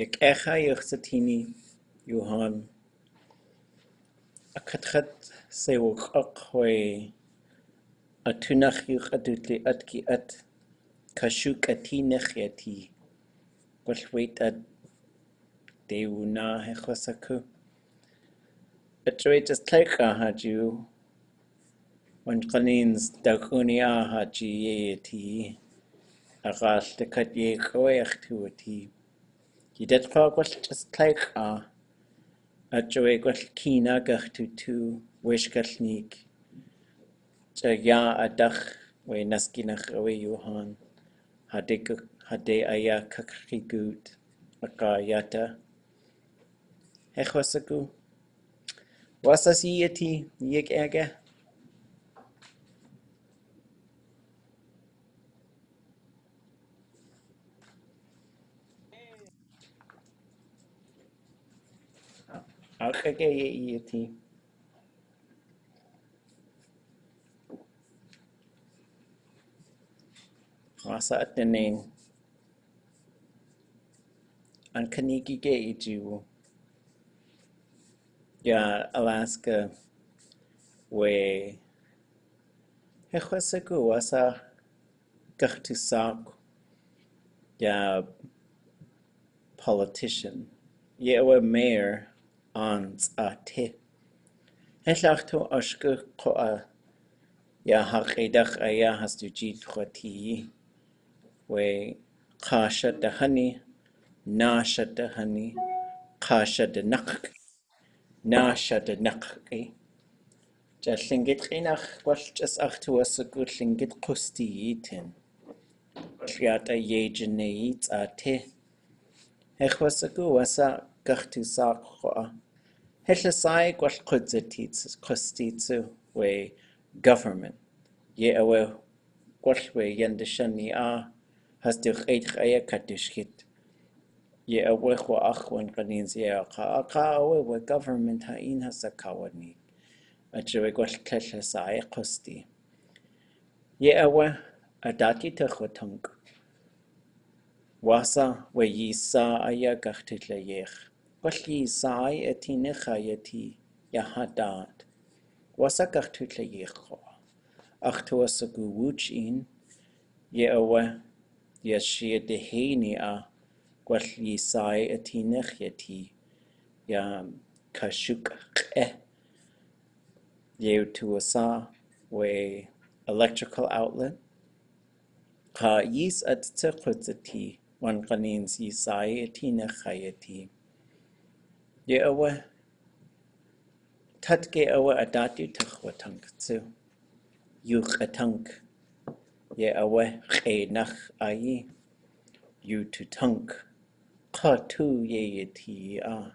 Ik echa i'ch satini yw hon. Ac ydchyd sewch o chwe. A twnach i'ch adwydlu adgi ad. Casiwg ati nech i ati. Gwellwyd ad. Dew na hechos acw. Ydwyd ystlech a hadw. Ond gynnyns dagwni a hadw i e ati. A gall dy cadw i'ch oeach tu e ati. Hyd det ffordd gwell tysgleich a, a joe gwell cina gych tu tu weisgall nig. Dy e ia a dych we nasgynach o we Johan, hade aia cacri gŵd ac a iata. Ech was y. Was as i ati, nig ega. Yeti. Wasa at nanin. An kaniki ge ijiwu. Ya Alaska we hechwasaku wasa gachtu sak ya politician. Ye we mayor ans a te. Hellach to ashgach ko a ya haqidach a ya has du jil khati we qasha da hani nasha da hani qasha da naq nasha da ke ja lingit qinach walch as ach to as gu lingit qustiitin Triata yejineit a te. Ech a gu gyrchdiwsa chwa. Hellysau gwell chwysti we government. Ye awe gwell we yendishani a hasdiwch eich aia cadwysgid. Ye awe chwa achwan ganin zi a cha a cha awe we government ha un has a cawani. A drewe gwell cellysau chwysti. Ye awe a dati tychwatwng. Wasa we yisa aia gachtig le. واللي اتينا خايتي يهادات وسك اختوت ليخو اختو سقووج إن يأوى يشي دهيني أ واللي ساي اتينا خيتي يا كشوك قه يو توسا وي electrical outlet. Ka yis at tsekhutsati wan qanin si sai etina khayati Ye awa tatge awa adatu tuchwa tank tsu. Yuch a tank. Ye awa che nach ayi. You to tank. Ka tu ye ye ti a.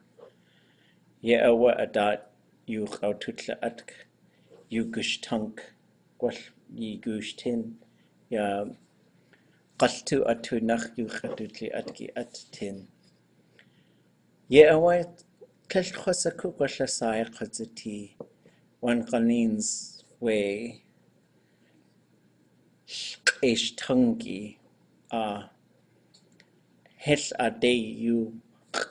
Ye awa adat yuch au tutla You Yugish tank. Gwal yi gush tin. Ya qaltu atu nach yuch atutli atki at tin. Ye awa خش خو سکھش آئے خط تھی ون کلیمس وے یونی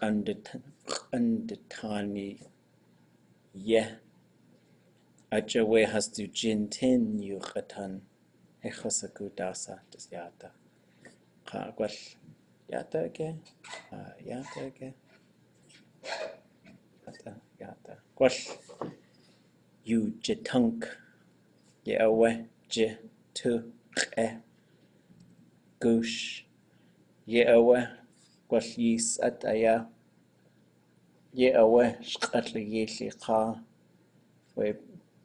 gwall. Yw je tunk je awe je tu e gwsh je awe gwall yis at aya. Je awe shqall yili qa we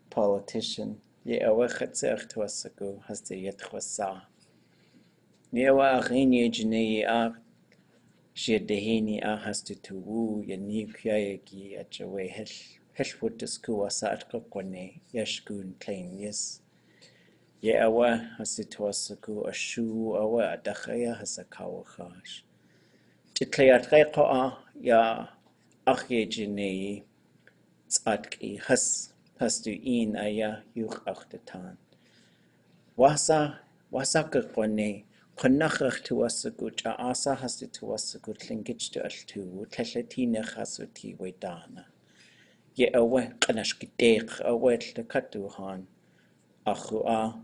politician. Je awe khatser twasaku has de yet khwasa ni awe aghin ye jne a shir dehini a has tu tu ya ni kya ye ki at we hel helpu dysgu wasad gwni iasgwn cleinis. Ie awa hasid wasagw a siw awa a dachaya hasa kawachas. Ti cleiad gaiqo a ia achiegini tsadg i hys hastu un a ia yw'ch awchtatan. Wasa, wasa gwni chunachach tu wasagwt a asa hastu tu wasagwt lingit tu alltw, tlella ti nechasw ti weidana. ye awe qanash kiteq awe tlakatuhan akhua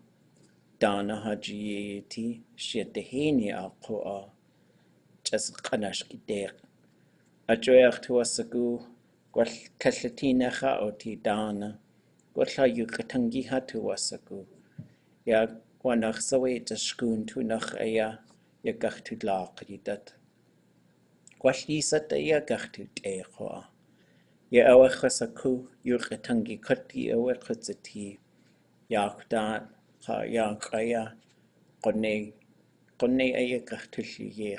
dana hajiyeti shetehini aqua A qanash kiteq ajoyaq e tuwasaku gwal kallatina kha oti dana gwalla yuqatangi ha tuwasaku e ya wanach sawe tashkun tunach aya ya gachtu laqridat gwallisat aya gachtu teqwa ye awa khasa ku yur khatangi khati awa khatsati yak da kha yak aya qonne qonne aya ka tshi ye.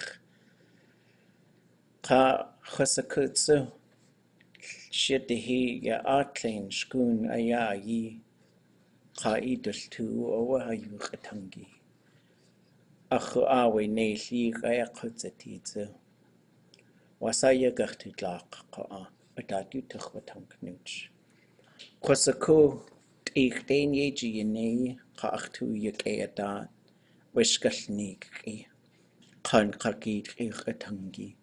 Kha khasa ku tsu shit the he ya artlein skoon aya yi kha i dul tu awa yu khatangi akhu awe ne shi kha khatsati tsu. Wasaya gakhtu lak qa'a. a adadutach wa tank nuch. Kwasako teich den yeji yinei ka achtu yake adat i niki kan kaki teich atangi.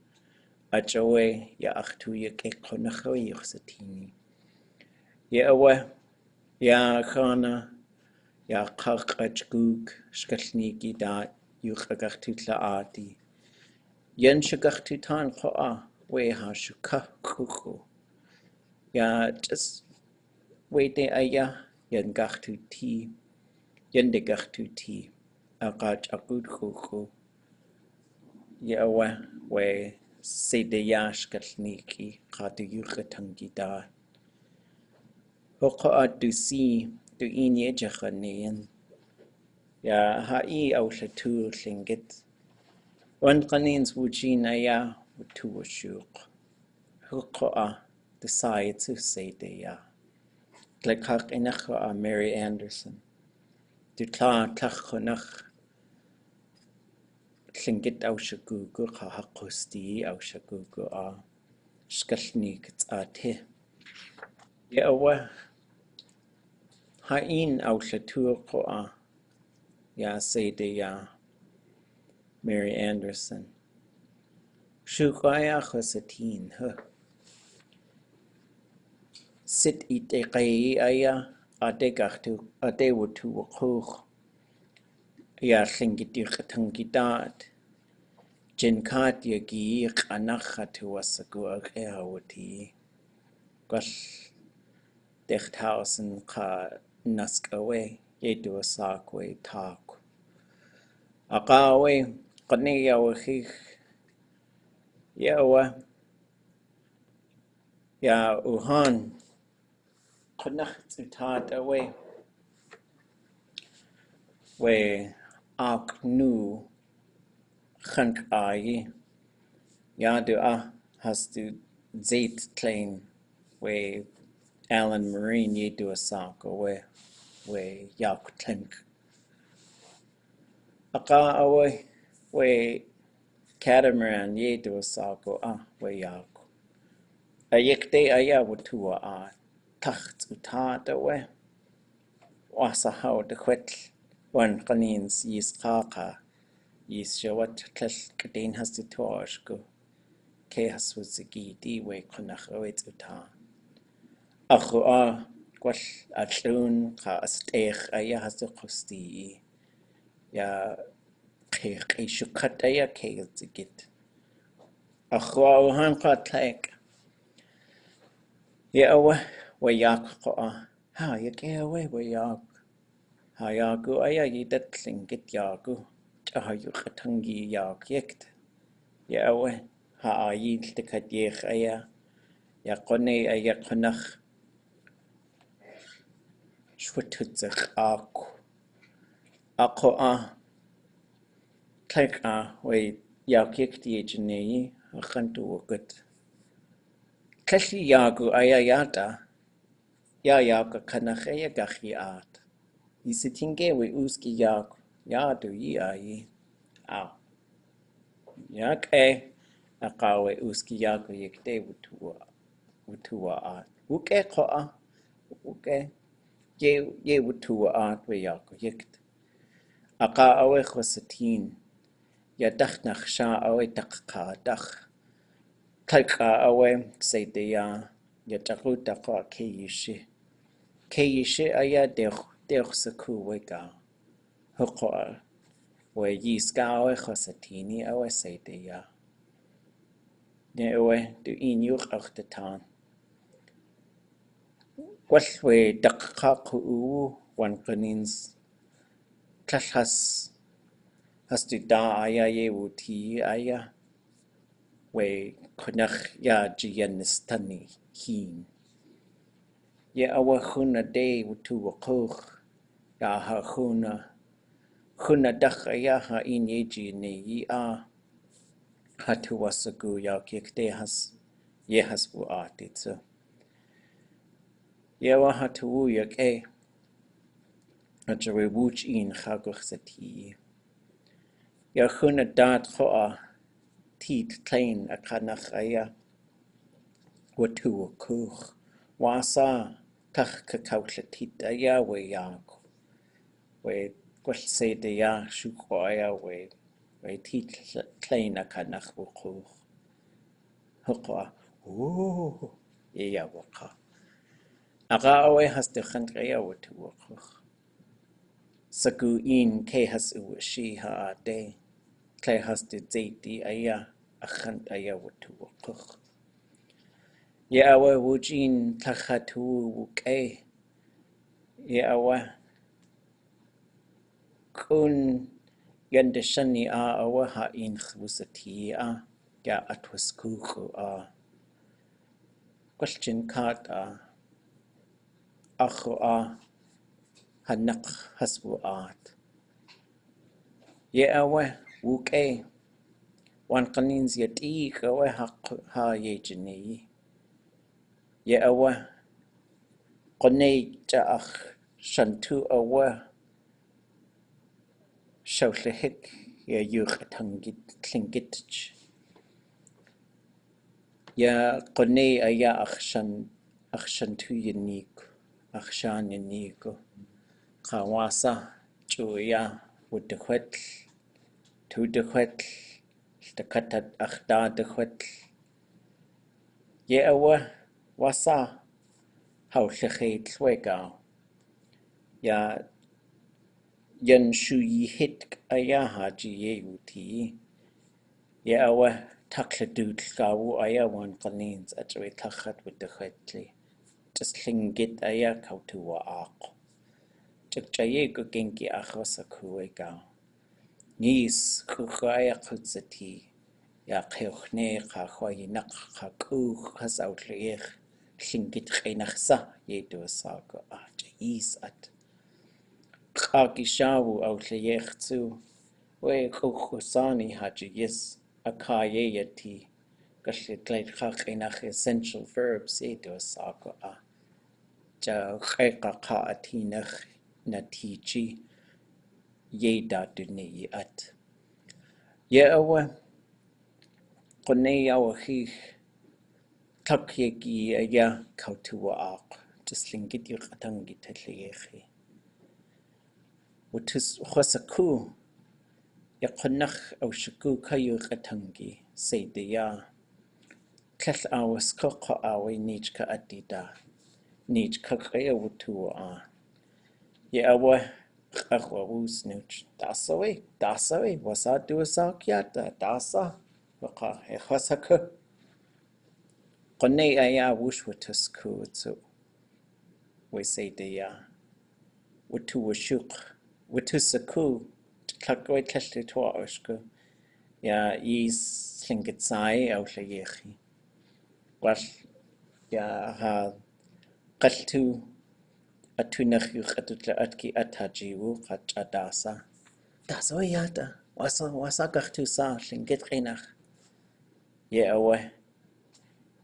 Ajawe ya achtu yake konacho yirsatini. Ya awa ya khana ya kak ajgug da, niki dat yuch agachtu tla adi. Yen shagachtu tan koa. we ha shuka kuku. Ya just we te aya yen gach tu ti. Yen de gach tu ti. A gach a gud kuku. Ya wa we se de yash gat niki ka tu yuk tangi da. Hoko a tu si tu in ye jachan Ya ha i au shatu lingit. Wan kanins wujina ya wutu washuk. Hoqa the sai to say de ya. Glekak inacha a Mary Anderson. Du tla tachonach llingit au shagugu qa haqusti au shagugu a skalnik a te. Ya awa Hain au shatur ko'a ya say de ya Mary Anderson. shukaya khasatin ha sit ite kai aya ate kahtu ate wutu wakhuk ya singiti khatang kitat jen khat ya ki khana khatu wasaku akha wuti kas dekht hausen ka naskawe yedu sakwe tak akawe qani ya wakhikh yawa. Ya uhan. Qanakh tsitat awe. We ak nu khank ayi ya du a ah has du zait klein we Allen Marine ye do a sock we we yak tink. Aka awe. We Catamaran ye do sago ah, a weyago. A yekte ayawatua a ah, tacht utada we. Wasahau de quetl, wan canins yis kaka, yis shawat tlal kadin has de toashgo. Kehas was the gidi we conachawit uta. Achu ah, a gwell a llwn ka asteich a ya has de costi. Ya qeqishu qataya qeqzigit أخوان يا يأوى وياك قا. ها يكأوى وياك ها ياكو أيا يدت سنجت ياكو تهايو قتنجي ياك يكت يأوى ها آيين تكاد يخ أيا يقني أيا قنخ. شو تزخ أكو أقو آه. Tlaik a oi iau kiek di eich yn neu a khantu o gyd. Tlaili iagw a ia iada, ia iau ka cynnach ei a gachu. I se tinge gew i iagu, iadu i a i au. Iag e a ka e wsgi iagu i eich wutua wytua Uke koa, uke, ye, a, wg e, ie wytua ad i eich. A ga awe chwas. yataqnaq shaa awitaq qaataq qalqa awe seitiya yataqutaq keishi keishi aya deq deq sakuweka huqor we yiska awe khosatini awe seitiya ne awe tu inyuq aqtatan walwe daqqa quu wan qanins tlahas هستی دا و تی آیا و کنخ یا جینستنی کین یه او خونه دی و تو و قوخ یا ها خونه خونه دخ آیا ها این یه جی نی آ ها تو واسگو یا که کده هست یه هست بو آتی چه و ها تو و یک ای اچه و بوچ این خاگوخ ستی ia huna dat hoa tiit tlein a kanach aia. Wa tu o kuch, wa sa tach ka kautla tiit aia we iago. We gwell se de ia siuko aia we, we tiit tlein a kanach wa kuch. Hukwa, wuhu, ia waka. A ga has de chandrea wa tu o kuch. Sagu in ke has u a shi ha a. كاي هاست زيتي أيا أخنت أيا وتو وقخ يا أوا وجين تخاتو وكاي يا أوا كون يندشني آ أوا ها إن خوستي آ يا أتوسكوخو آ question card آ أخو آ هنق حسبو آت يا أوا وكي. وان قنين زيتيك وهق ها يجني. يا أوا قني جاخ شنتو أوا شوشلهك يا يوخ تنجد تلنجدج يا قني أيا أخشن أخشنتو ينيكو أخشان ينيكو قواسة جويا ودخل tu dy chwetl, dy cytad ach da dy chwetl. Ie ywa, e, wasa, hawl y chi llwegaw. Ia, yn siw e, i hyd a iaha ji ie ti. Ie ywa, takle dŵd llgaww a iawn gynnyns a drwy llachad wyd dy chwetli. Dys llingid a ia cawtywa aqw. Dyg jaye go gengi achos y cwwe gael. نیس کوخای قدرتی یا قیخنی قاخای نق قاکوخ هز اولیخ خنگید خین خسا یه دو ساق آج ایس ات خاکی شاو اولیخ تو و کوخسانی هجیس اکایه یتی کشی تلی خاک این اخی سنشل فرب سی دو ساکو آ جا خیقا قا اتی نخ نتیجی yeidatunniyat yeawa qoneyawajiij tlakyek iaya kautuwa'aq taslingit ku tlayeji utus ujuasakú yaqonaj auxakúkayo iq'atanki seiteya tlalh auaskokqo aaway nichka atita nichka q'eya wutuwa'a yeawa قرغوسنوش داسوي داسوي وسا دوساكيات داسا وقا إخوسكو قني أيا وش وتسكو تسو ويسيديا وتو وشوق وتسكو تلاقوي تلتي توا أشكو يا يس لنجتساي أو ليخي وال يا هاد قلتو اتونخیخ اتوتل اتکی اتاجیو قچ اتاسا تاسو یاتا واسا واسا کختو سا لنگت قینخ یه اوه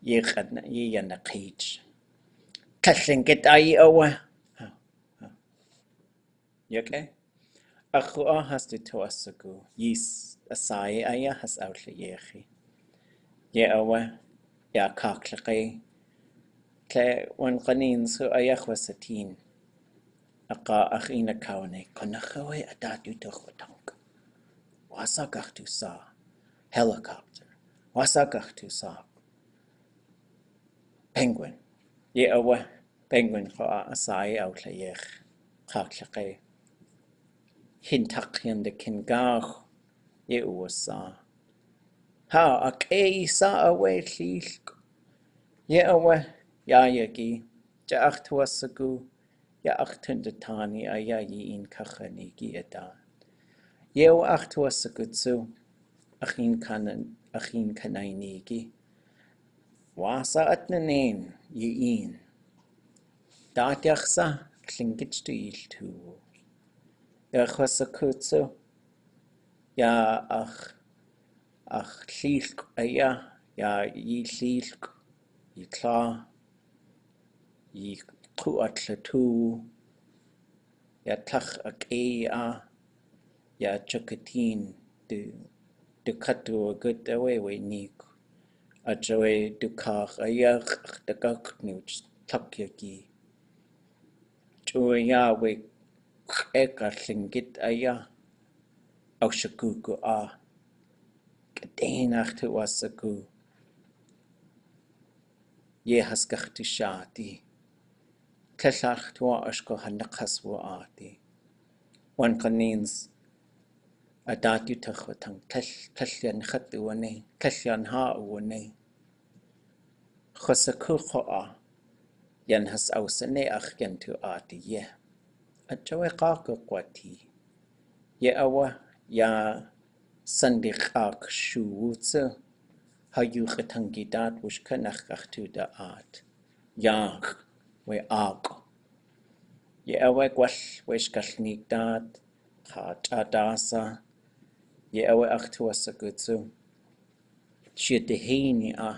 یه خدن یه یه نقیج تلنگت آی اوه یکی اخو آ هستی تو اسکو یس اسای آیا هست اول یه خی اوه یا کاکلقی كي وانقنين سو أيخ وستين أقا أخينا كاوني كنخوي أتاتو تخوتانك واساكاختو sa, helicopter. واساكاختو sa, penguin. Ye awa penguin ko a asai out la yech khaklaqe hin taqyan de kin gach ye usa ha a ke sa awe lil ye awa Iaiagi, ja acht wasagu, ja acht hundetani ayai in kachani gieda. Yeo acht wasagutsu, achin kanan, achin kanainigi. Wasa atna nain, ye in. Datiachsa, klingit du il tu. Ach wasakutsu, ja ach, ach lilk, ja, ja, i lilk, i klar i tuatla tu ya tlach ak ea ya chakatin du du katu agat awe we nik atsawe du kach ayag takak nuch tlak yaki chua ya we eka lingit aya au shakuku a kadenach tu wasaku ye haskach tu shati Cellach tuwa ashko hannaqas wo aati. Wan qanins a dati tachwa tang kellian khat uwane, kellian ha uwane. Khosa kulqo a yan has awsane ach yan tu aati ye. A chawe qaqa qwati. Ye awa ya sandi qaq shuwutsa ha yuqa tangi dat wushka nakhqach tu da aat. Yaakh we aaqo ye awe gwell weishkallniigtaat qaatxaataasa ye awe aqthuasakutsu shiatehini a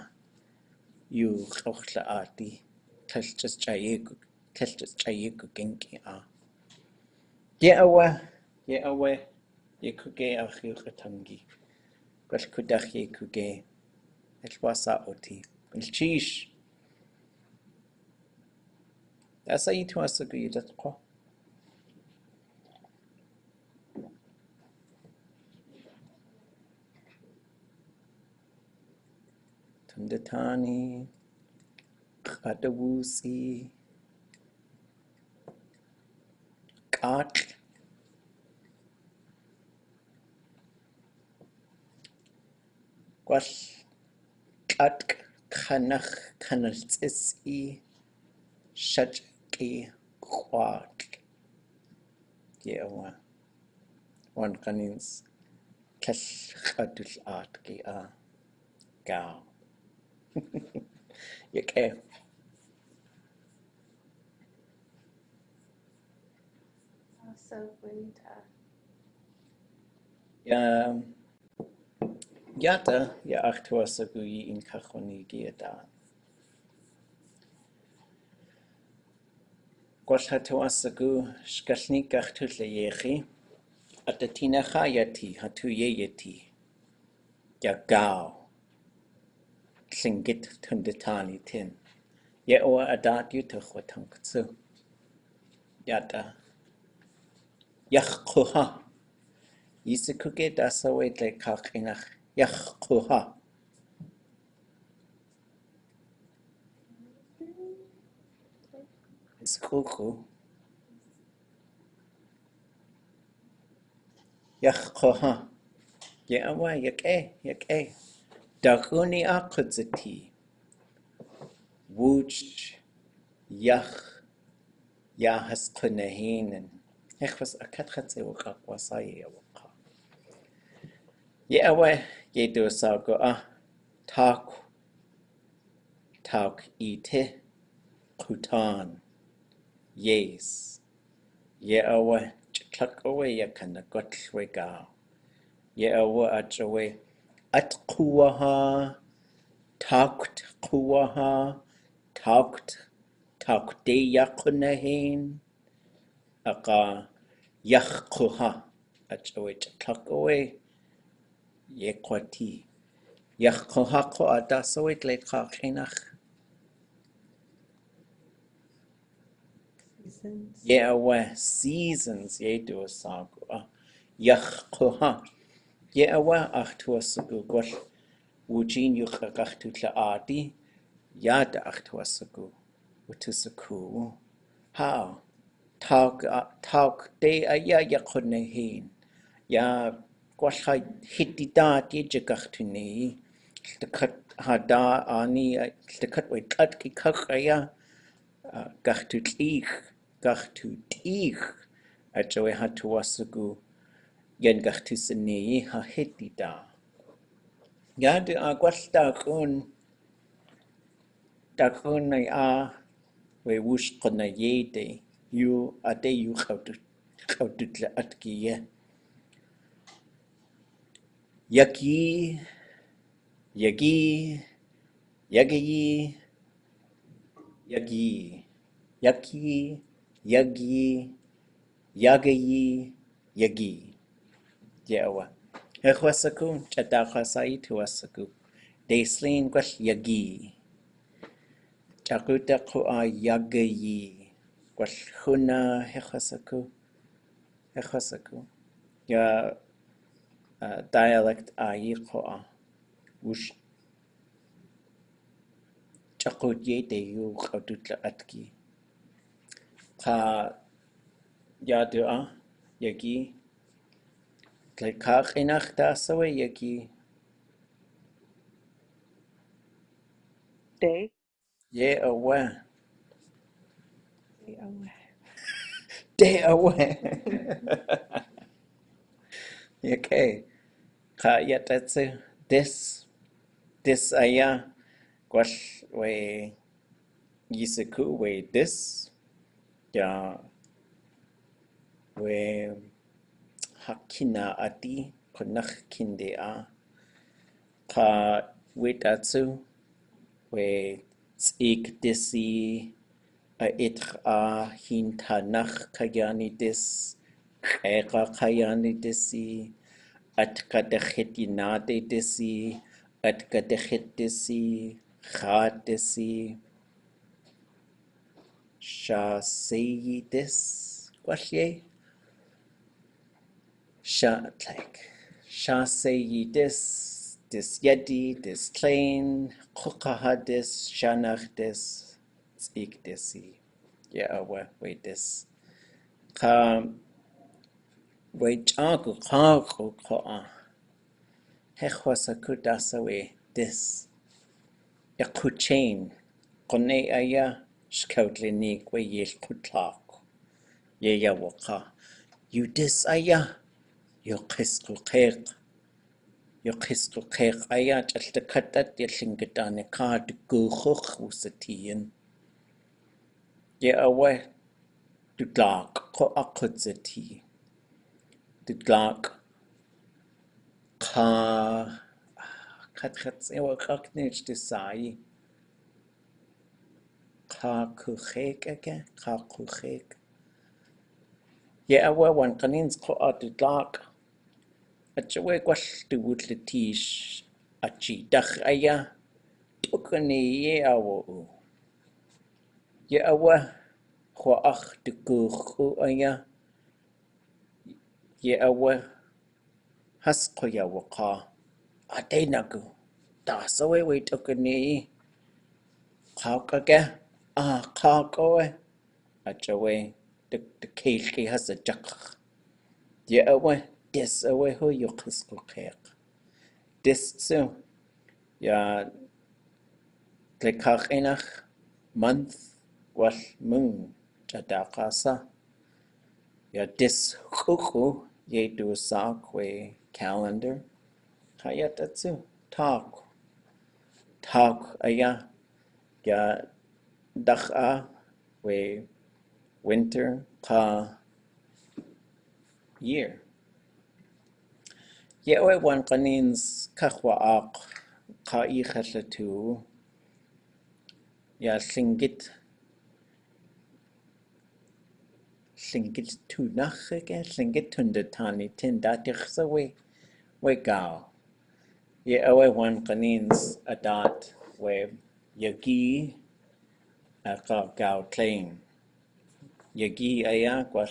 yu q'oqla aati tlaltxas chayeku tlaltxas chayeku kenki a. Ye awe ye awe ye kuge tangi. gwell kudaq ye kuge elwasa oti ilchish أسيت co. Tundetani Kadawusi Kak Gwall Kadk Kanach Kanaltsisi Shajk tri quatl yewa wan kanins kalladul aatqi a gaaw yake so winter uh. ja jata ja acht hua sagui in kachoni gieda Gwalhatwasagu sgallni gachtulle yechi, atatina chayati hatuyeyeti, ya gao, llingit tunditani tin, ye oa adat yutachwa tanktsu, yata, yachkuha, yisiku ge dasawe tle kakinach, yachkuha, It's cool, cool. Yakko, huh? is cuckoo. Yak eh, yak eh. Dahuni akudzati. Wooch, yach yahas kunahinen. Echwas akatratse wakak wasaye ye do yedu sago ah. Tak. Tak ite. Kutan. yes ye'awe tl'ak'owe yakanakotl ye'awe at'owe atquwaha takt quwaha takt takteyaqnahin aqa yaqquha at'owe tl'ak'owe yeqwati yaqquha qo atasowe tletqaqhinaj seasons. Yeah, we seasons ye do a song. Yach koha. Ye we ach to a sugu gwal. Wujin yu chagach tu tla adi. Yad ach to a sugu. Wutus a koo. How? Talk, talk, de a ya ya kunne hin. Ya gwallai hidi da di jagach tu ni. Llycat ha da a ni, llycat wedi cadgi cachau a gach tu llich. gachtu tīch a joe hatu wasagu yen gachtu sene i ha heti da. Yadu a gwallta gwn da gwn ai a we wush gwna yeide yu a de yu chawdudle atgi ye. Yagi, yagi, yagi, yagi, yagi, yagi, Яги, Ягаи, Яги. Ява. Эхвасаку, чатахасаи туасаку. Дэслин гал Яги. Чакутаку а Ягаи. Гал хуна эхвасаку. Эхвасаку. Я dialect аи коа. Уш чакутье дэю хатутла атки. De yu khadutla atki ka ya de a yagi. Tle ka khinach ta sawe yagi. Day. ye awa Day away. de awa okay. Ka ya tatsu this this aya gwell we yisaku we this ya we hakina ati konak kinde a. Ka wetatsu we tsik desi a etra a hinta nach kayani des kaya kayani desi at ka desi at ka desi khat desi yedi dis klein kukaha dis shanach dis tsik disi yeah we we dis ka we chaku kaku ko a hechwasaku dasawe dis yakuchain kone aya skawdlinikwe yelkutlaqo yeyawaqa yudesaya yoqhisquqeqa yoqhisquqeqaya t'allakatat yallinkatanaka tukujuj usatiyin ye awe Ka. Kat tutlaq qa qatqatsewa qaqnech tisayi ka ku khek khek ye awa wan kanin ko at dak at chwe kwal tu wut le tis at chi dag aya. Tokne ye awo ye awa ko ach de aya. Ye awa has ko ya wa ka. Atena ku ta so we we tokne ka kage a ka ko e at jawe de de keilki has a jakh ye awe des awe ho yo kisku kek des so ya le kach enach month wal moon jadakasa ya dis kuku ye do sak we calendar hayatatsu talk talk aya ya a we winter ka year. Ye oe wan kanins kachwa ak ka i tu ya llingit llingit tu nach ge llingit tunda tani tin da we we gao. Ye oe wan kanins adat we yagi aqaw oh, gaw tlein yagi aya kwal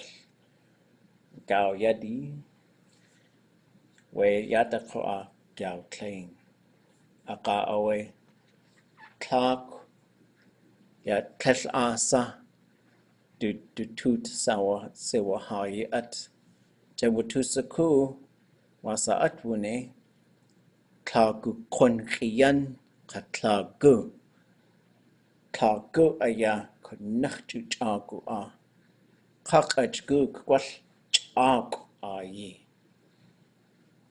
gaw yadi we yada qoa gaw tlein aqa awe clark ya tlal sa. du du tut sawa sewa hai at. Jawutu saku wasa atwune clark kon khiyan ka clark thago aya khunnakhtu chaaku a. Khaqachguk kwal chaaku ayi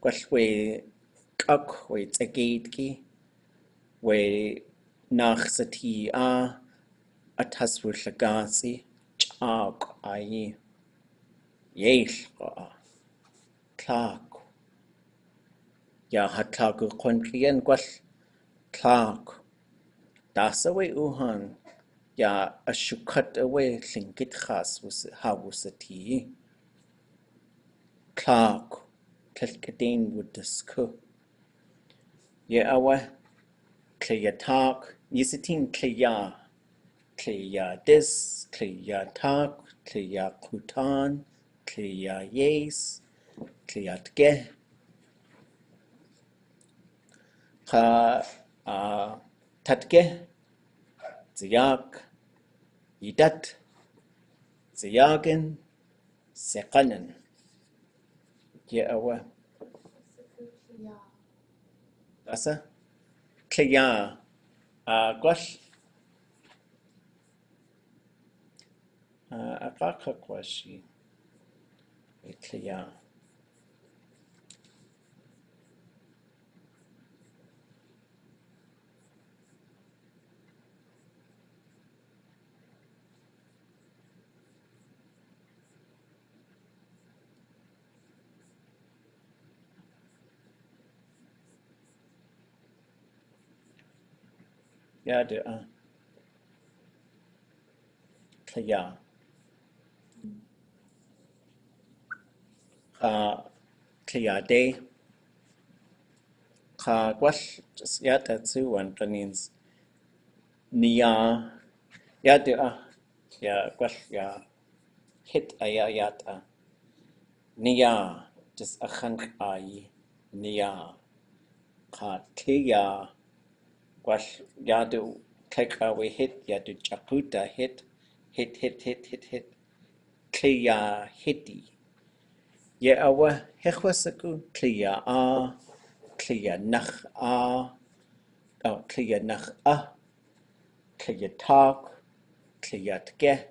kwal we qak we tsageetki we naxsati a. Athasvullagasi chaaku ayi yeilqa a. Tlaaku ya hatlaaku qonqiyan kwal tlaaku dasawe uhan ya ashukhat awe lingkit khas was hawusati clark tlkatin would disco ye awa talk yisitin kleya kleya des kleya talk kleya kutan kleya yes kleya tge kha tatke Siyaq, Jidat, Siyaqin, Siqanan. Hier awa. Wasser. Kliya. Agwash. Agakakwashi. Kliya. ya de a kya ka kya de ka kwal ya ta tsu wan tanins niya ya de a. Ya kwal ya hit a ya ya ta niya just a khan ai niya ka kya gwall yadu tlekawi hit yadu chakuta hit hit hit hit hit hit kliya hiti ye awa hechwasaku kliya a kliya nach a oh, kliya nach a kliya tak kliya tge.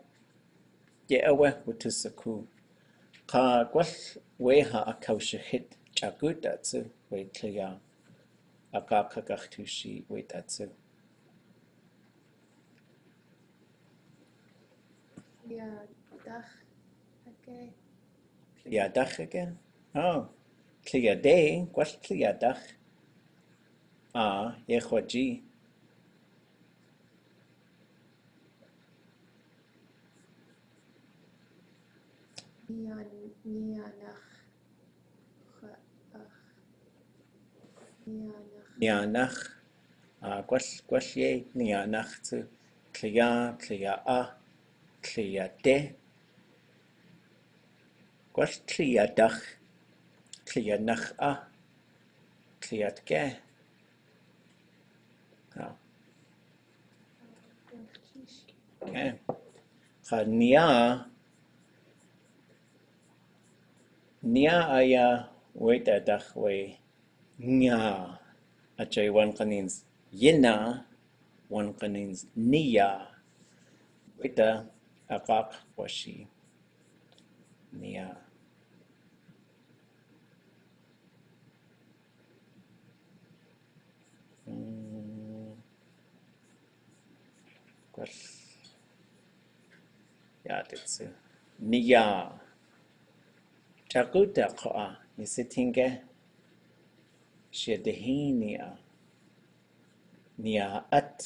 Ye awa wutisaku ka gwall weha akawshahit chakuta tsu we kliya акаахъакӏахтыжьи йгӏвитӏ ацыгӏв. Тлъадах again? Oh, тлъяде, гуэл тлъядах. А, ехъуаджи. Ниянах. Ниянах. Ниянах nianach a gwell, gwell ie nianach ty clia llia a, llia de. Gwell llia dach, llia nach a, llia ge. No. Okay. Cha nia, nia aya weta wait a dach wei, nia. Nya. Achay one kanins yina, one kanins nia. Weta akak washi nia. Mm. Gwash. Ja, das ist Nia. Chakuta koa. Shedehinia. Nia شدهينيا نياءت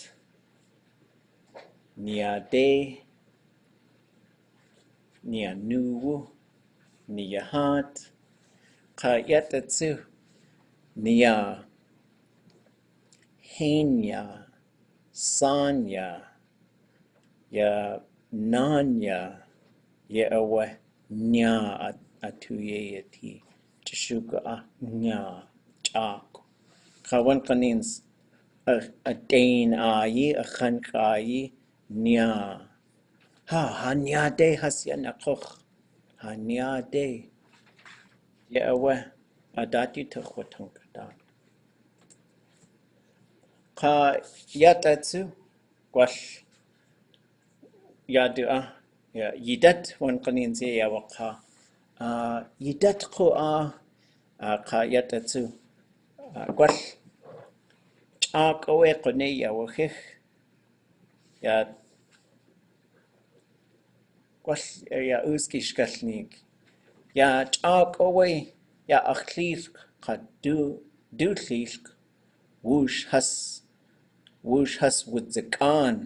نيادي نيانو نيهات قايتتسو نيا هينيا سانيا يا نانيا يا أوه نيا أتويتي تشوكا أه نيا. At atuye yati. Tishuka a nya. Ha ha nya de hasya na koch. Ha nya de. Ya awa a dati tukhwatong kada. Ka yatatsu gwash yadu a ya yidat wan kanin se ya waka. Uh, yidat ko a uh, ka yatatsu akual ch'ak'owe kuni yawajej. Ya kual ya uskixkalnik ya ch'ak'owe ya ajtlilq qa du dulilq wux has wux has wutzak'an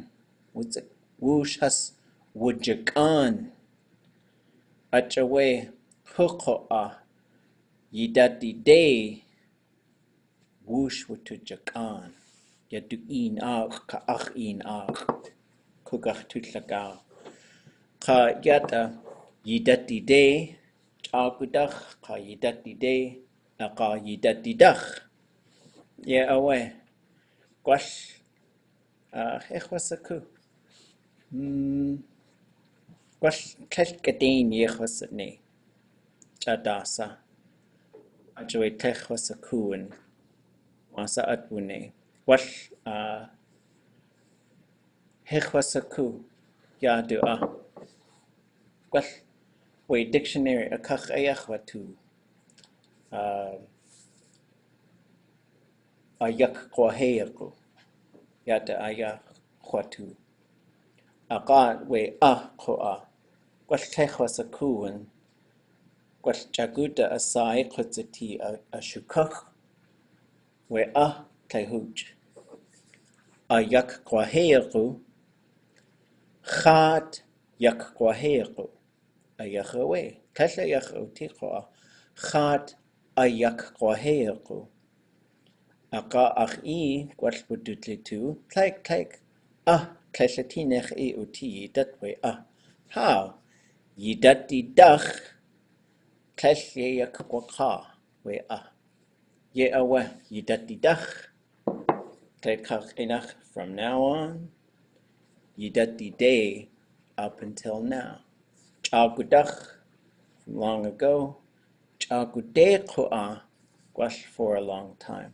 wux has wujak'an ach'owe juqo'a yidatiday gwsh wa tu jakan, ya du in ach ka ach in ach, kugach tu laka. Ka yata yidati de, chagudach, ka yidati de, na ka yidati dach. Ye awe, gwash, hmm. a e eich wasaku. Gwash tlell gadeen eich wasat ni, chadasa. Adwyd tlech wasaku yn واسأت بني وال هخوا سكو يا دعا وال وي dictionary أكخ أيخوا تو أيك قوهيركو يا دعا يا خواتو أقاد وي أخوا gwell techwas y cŵn, gwell jaguda y sai chwyt y tŷ a, a siwcoch, we a tlehuj. A yak kwaheeku, khat yak kwaheeku, a yachawe, kasha yachu tiqua, khat a yak kwaheeku. A ka ach i gwasbudutli tu, tlaik tlaik, a tlesatinech i uti datwe a. How? Yidati dach, kasha yak kwaka, we a. Ye awa yidat di dach. Tlaik kach enach from now on. Yidati day up until now. Chagudach from long ago. Chagude koa gwash for a long time.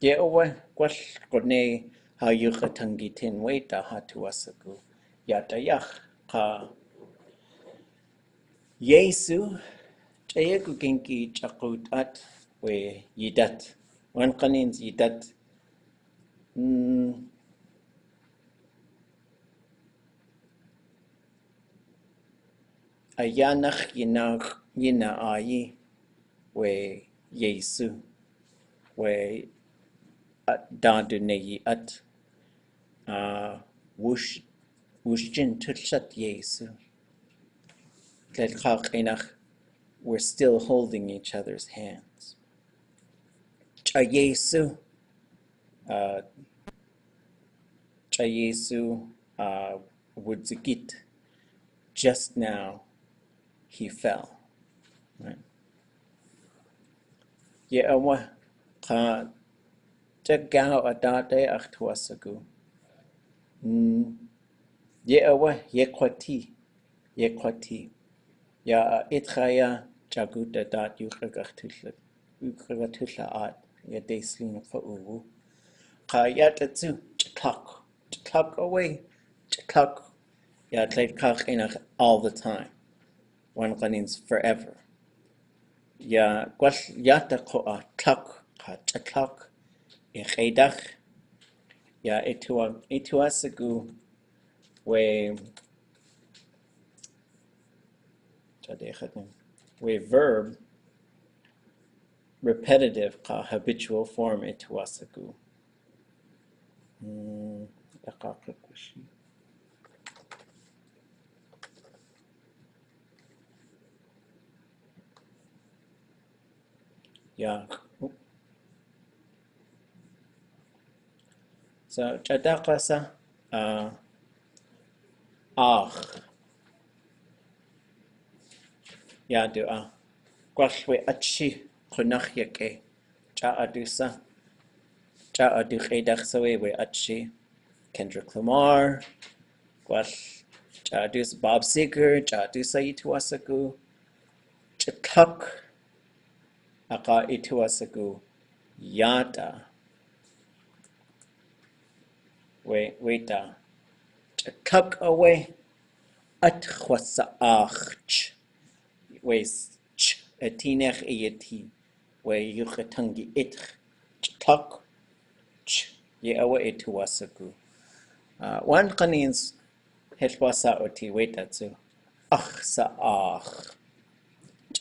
Ye awa gwash kone ha yucha tangitin weta hatuasaku. Yata yach ka. Yesu chayaku genki chakut at kanins yidat. Mm, ayanach yinach yina ayi we Yesu we dadu neyi at wush wushin tutshat Yesu Tlelchach we're still holding each other's hands. Cha Yesu uh, Cha Yesu uh, wudzigit just now he fell. Ye awa ka te gao adate ach tuasagu. Ye awa ye kwati ye kwati. Ya itraya jaguta dat yukragatushla at ya deslin fa uwu. Ka yatatsu chklak chklak away chklak ya tleit kach inach all the time. One qanins forever. Ya gwash yata ko a tlak ka chaklak i cheidach. Ya itua itua sagu we we verb repetitive ka habitual form itua sagu. Hmm, yakakakwashi. Yeah. So chadakasa uh ah Yeah, do ah. gwall we atshi chunach yake cha adusa cha adu chedach we atshi Kendrick Lamar gwall cha adus Bob Seger cha adusa ituasagu chitak aka ituasagu yata we weta chitak away at chwasa ach we ch etinech eti weyukhetangi itch tak ch yeawa etuwasaku. Wan uh, kanins hetwasa oti wetatsu. Ach sa ach.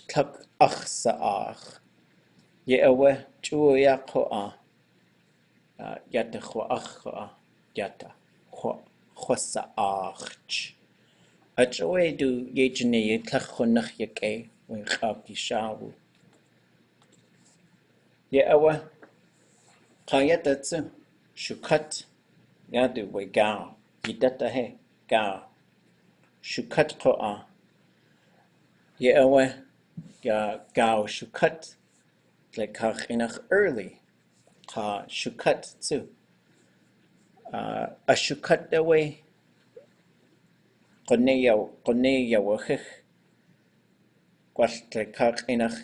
Tak ach sa ach. Yeawa chuya koa. Yata kwa ach koa. Yata kwa kwa sa ach ch. Atwe du yejne ye tlach konach yake. Wen kapi shawu. يأوى قايدة شكت يادو وقاع جدتا هي قاع شكت قاع يأوى يا قاع شكت لكا خنخ early قا شكت تسو أشكت دوي قنية قنية وخخ gwallt le cach inach.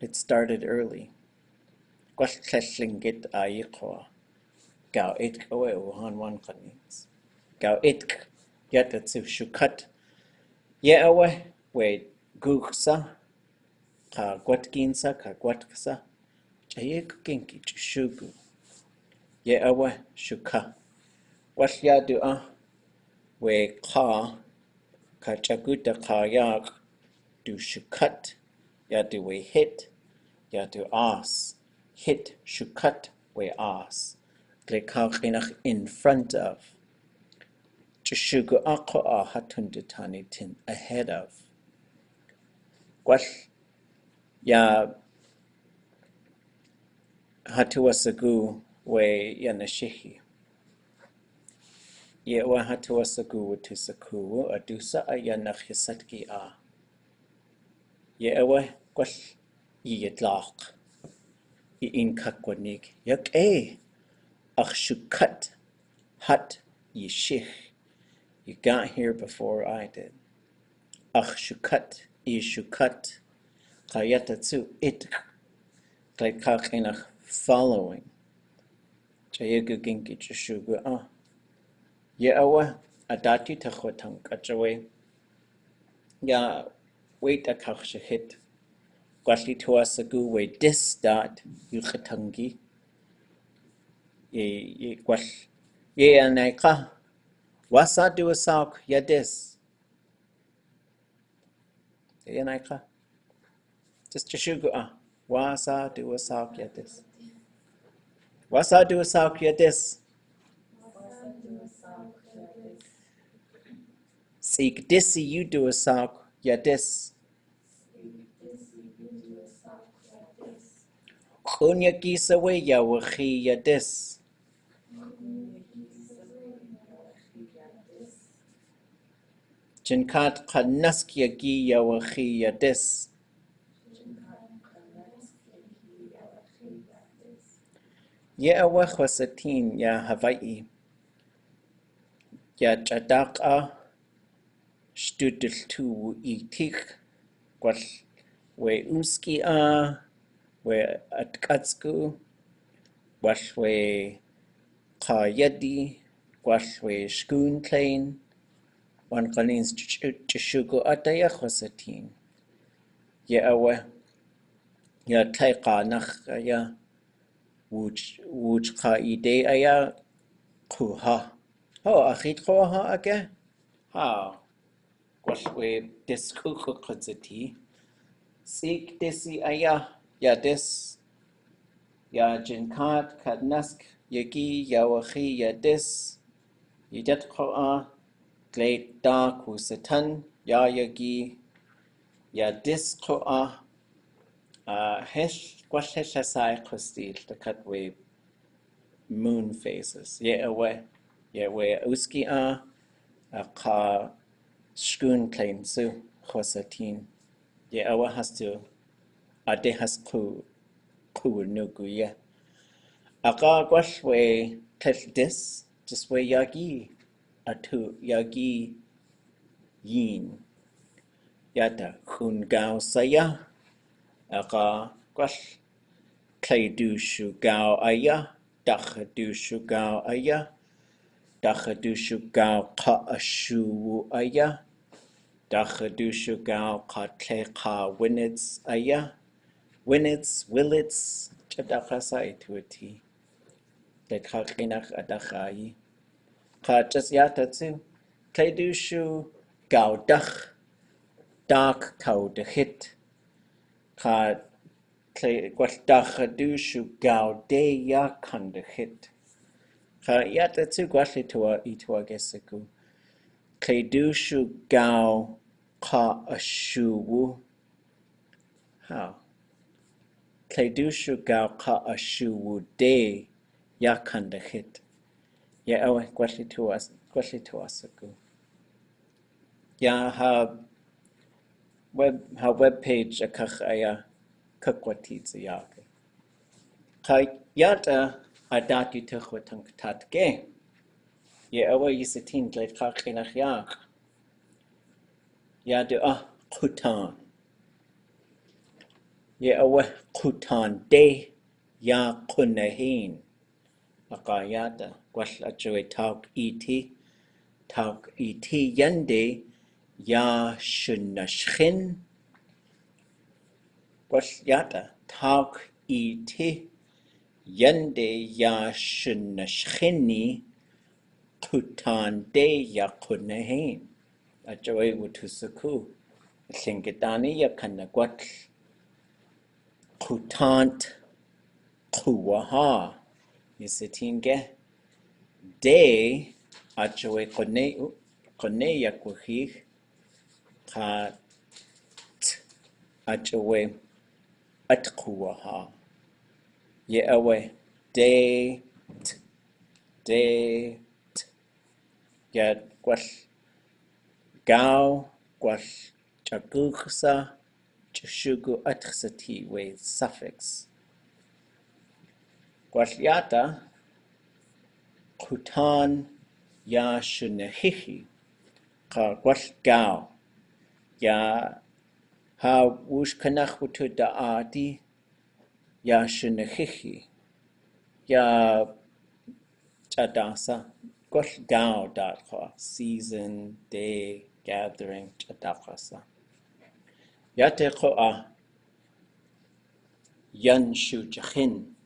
It started early. qallallinngit aiqua. Gaw itk awe uhan wan qanis gaw itk atsu shukat ye oh, awe we gugsa qa kwatkinsa qa kwatksa chayek kinki shugu ye oh, awe shuka wallyadu a we qa qa chakuta qa yaq du shukat yadu we hit yadu as hit shukat we'as glekaqinach in front of. Chishugu aqo a hatunditani tin ahead of. Gwell ya hatuwasagu we yanashihi. Ye wa hatuwasagu tusaku adusa ayanakhisatki a. Ye awa gwell yidlaq yedlach i un kakwanig yak e ach hat ye shich you got here before I did. Ach shukat i shukat kayata tsu it. Kai kakinach following. Chayagu ginki chishugu a ah, ye awa adati tachwatang kachawe ya wait a kach shahit gwalli tuasagu we dis dot yuchatangi ye ye gwall ye anaika wasa du asak ya dis ye anaika just chishugu a ah, wasa du asak ya dis wasa du asak ya dis Sig disi you do a sak ya dis. X'unaki sewe yaouaxhiya des. Chinkat qannaskiyaki yaouaxhiya des. يأوى خوستين يا هواي يا جداقة شتدلتو إيتيك قل ويوسكي آه وأتكاتسكو وشوي قايدي وشوي شكون تلين وانقلين تشوكو أتايا خساتين يا أوى يا تايقا نخ يا وج وج قايدي أيا قوها. هو أخيت قوها أكا ها. وشوي تسكوكو قدستي سيك تسي أيا Yadis, Yajinkat, Kadnask, Yagi, Yawahi, Yadis, Yadet Ko'a, Gleit Da, Kusatan, Yayagi, Yadis Ko'a, Hesh, Gwashesh Asai Kustil, the Katwe moon phases. Yewe, Yewe Uski A, Ka Shkun Klain Su, Khosatin. Yewe has to ade hasqu quwnuguya e. aqa qallwe taldis jiswe yagi atu yagi yin yata khun gao saya aqa qall tlaidu shu gao aya dakhdu shu gao aya dakhdu shu gao qa ashu aya dakhdu shu gao qa tle qa winits aya win-its, will-its, ჭედახასა ეთვეთი. დეთხა ყინახ ადახაი. ხაჭეს იათაცი კედუშუ გაუდახ დაკ კაუდხით. ხა გვალდახადუშუ გაუდეია კანდხით. ხა იათაცი გვალი თვა ითვა გესეკუ. კედუშუ გაუ ყა აშუუ. how Tleidúisú gawcha a siww de ya khandachit. Ya awa gwalli tu asagu. Ya ha web ha web page a kach aya kakwatitsa yaga. Ka yata a dati tuchwa tank tatge. Ya awa yisatin gled kakhinach yak. Ya du a kutan. Ye awa kutan de ya kunahin akayata yata gwall a joe tauk iti tauk iti yande ya shunashkin was yata tauk iti yande ya shunashkini kutan de ya kunahin a joy wutusaku singitani ya kanagwatl qutant quwaha yisitinge de achowe qoneya kwajij qat achowe atquwaha ye awe. De t de t. Yat gwall gaw gwall chakuksa to sugar electricity with suffix. Gwalliada Kutan ya shunahihi ka gwalgao ya ha wushkanachwutu da adi ya shunahihi ya chadasa gwalgao da season day gathering chadakasa. يتقع ينشو جخين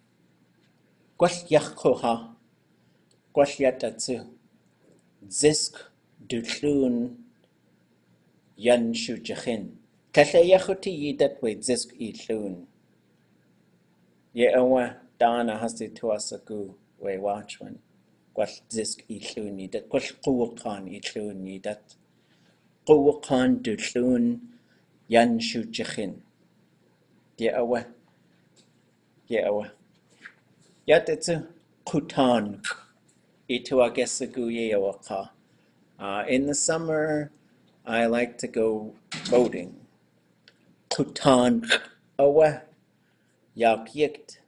gwell iachwch gwelliad at y ddysg dŵr llwn yn siwdych hyn. Callai iachw e ti i datwe ddysg i llwn. Ye ywa dan a hasi tuas y we watchman. Gwell ddysg i llwn i dat. Gwell i llwn i dat. Gwwchan dŵr llwn yan siw jachin. Ie ywa. Ie ywa. Ia kutan i tu a ywa ka. Uh, in the summer, I like to go boating. Kutan awa yak yikt.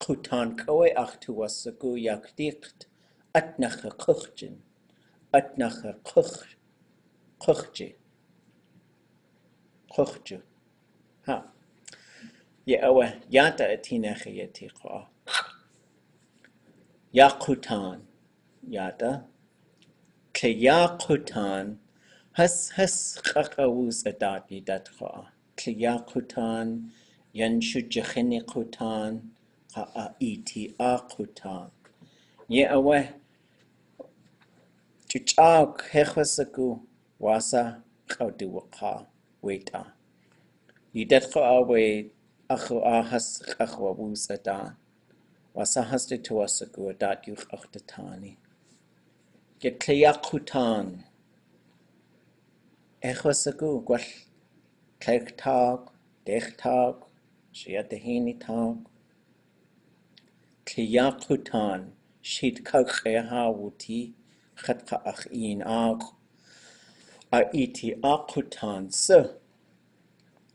Kutan koe ach wasagu yak dikt. At nacha kuchjin. At nacha kuch. Kuchji. hoogtje. Ha. Je ouwe jata het hina gejeti ga. Yakutan. Jata. Kle yakutan. Has has kakawus adati dat ga. Kle yakutan. Yanshu jachini kutan. Ka iti akutan. Je ouwe. Chuchak hechwasaku. Wasa. Kaudu wakha. weta. Yitatxo a we axo a has xaxwa wusa da. Wasa has de to asakua dat yu xaxta tani ke kleya khutan echo saku gwall tlech tag dech tag shia tehini tag. Kleya khutan shit khakhe ha wuti khat kha akh in akh iti ac hutan sy.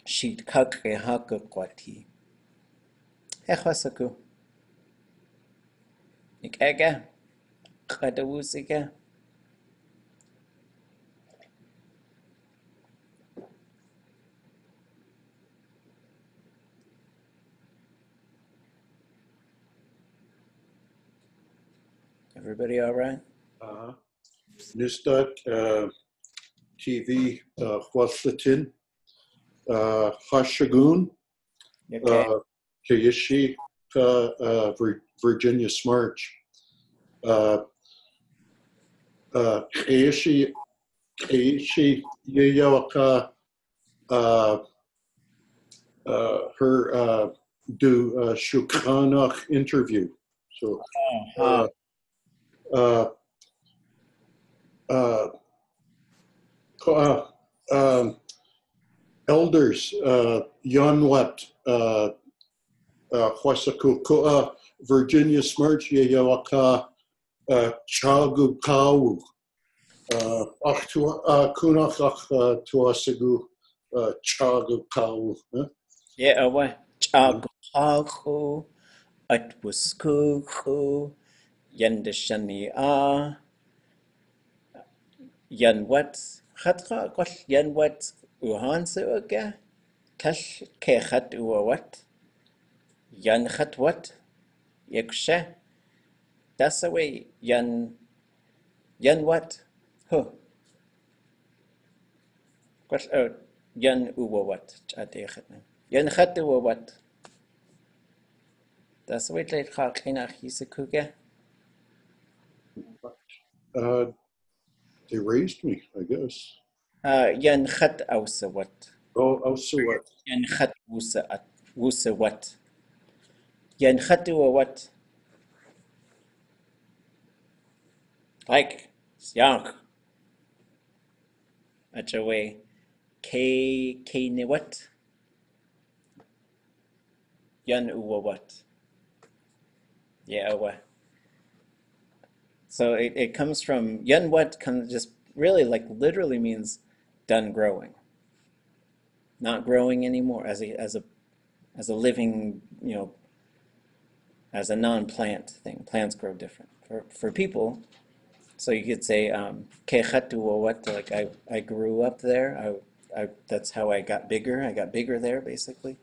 Sheet kakre haka kwati. Echwasaku. Ik ega. Kadawusika. Everybody all right? Uh-huh. Nustak uh, TV uh, Huaslatin uh, Hashagun uh, uh, Vir- Virginia Smarch uh, uh, Kayishi Kayishi Yayawaka uh, uh, her uh, do uh, Shukranach interview. So Uh, uh, uh, co- uh, um, elders, uh, Yonwet, uh, uh, Virginia Smarch, Yawaka, uh, Chagu Kau, uh, uh, uh, Tuasagu, Chagu Kau. yeah, awa. Chagu Atwuskuku. Yandashani a. Yan wat. хатгаагол янват ухаансэвэгэ тал кэхат уават янхатват якша тасавэ ян янват хо гол ян уават чатэхат янхат уават тасавэ лэл хаахинах хисэкүгэ э they raised me, I guess. Uh, yan khat ausa wat. Oh, oh, so what? Yan khat wusa at wusa wat. Yan khat uwa wat. Like yank. That's a way. K K ne what? Yan uwa what? Yeah, what? So it, it comes from yan what comes just really like literally means done growing. Not growing anymore as a as a as a living, you know, as a non-plant thing. Plants grow different. For for people, so you could say um "Kechatu or what like I, I grew up there. I, I that's how I got bigger. I got bigger there basically.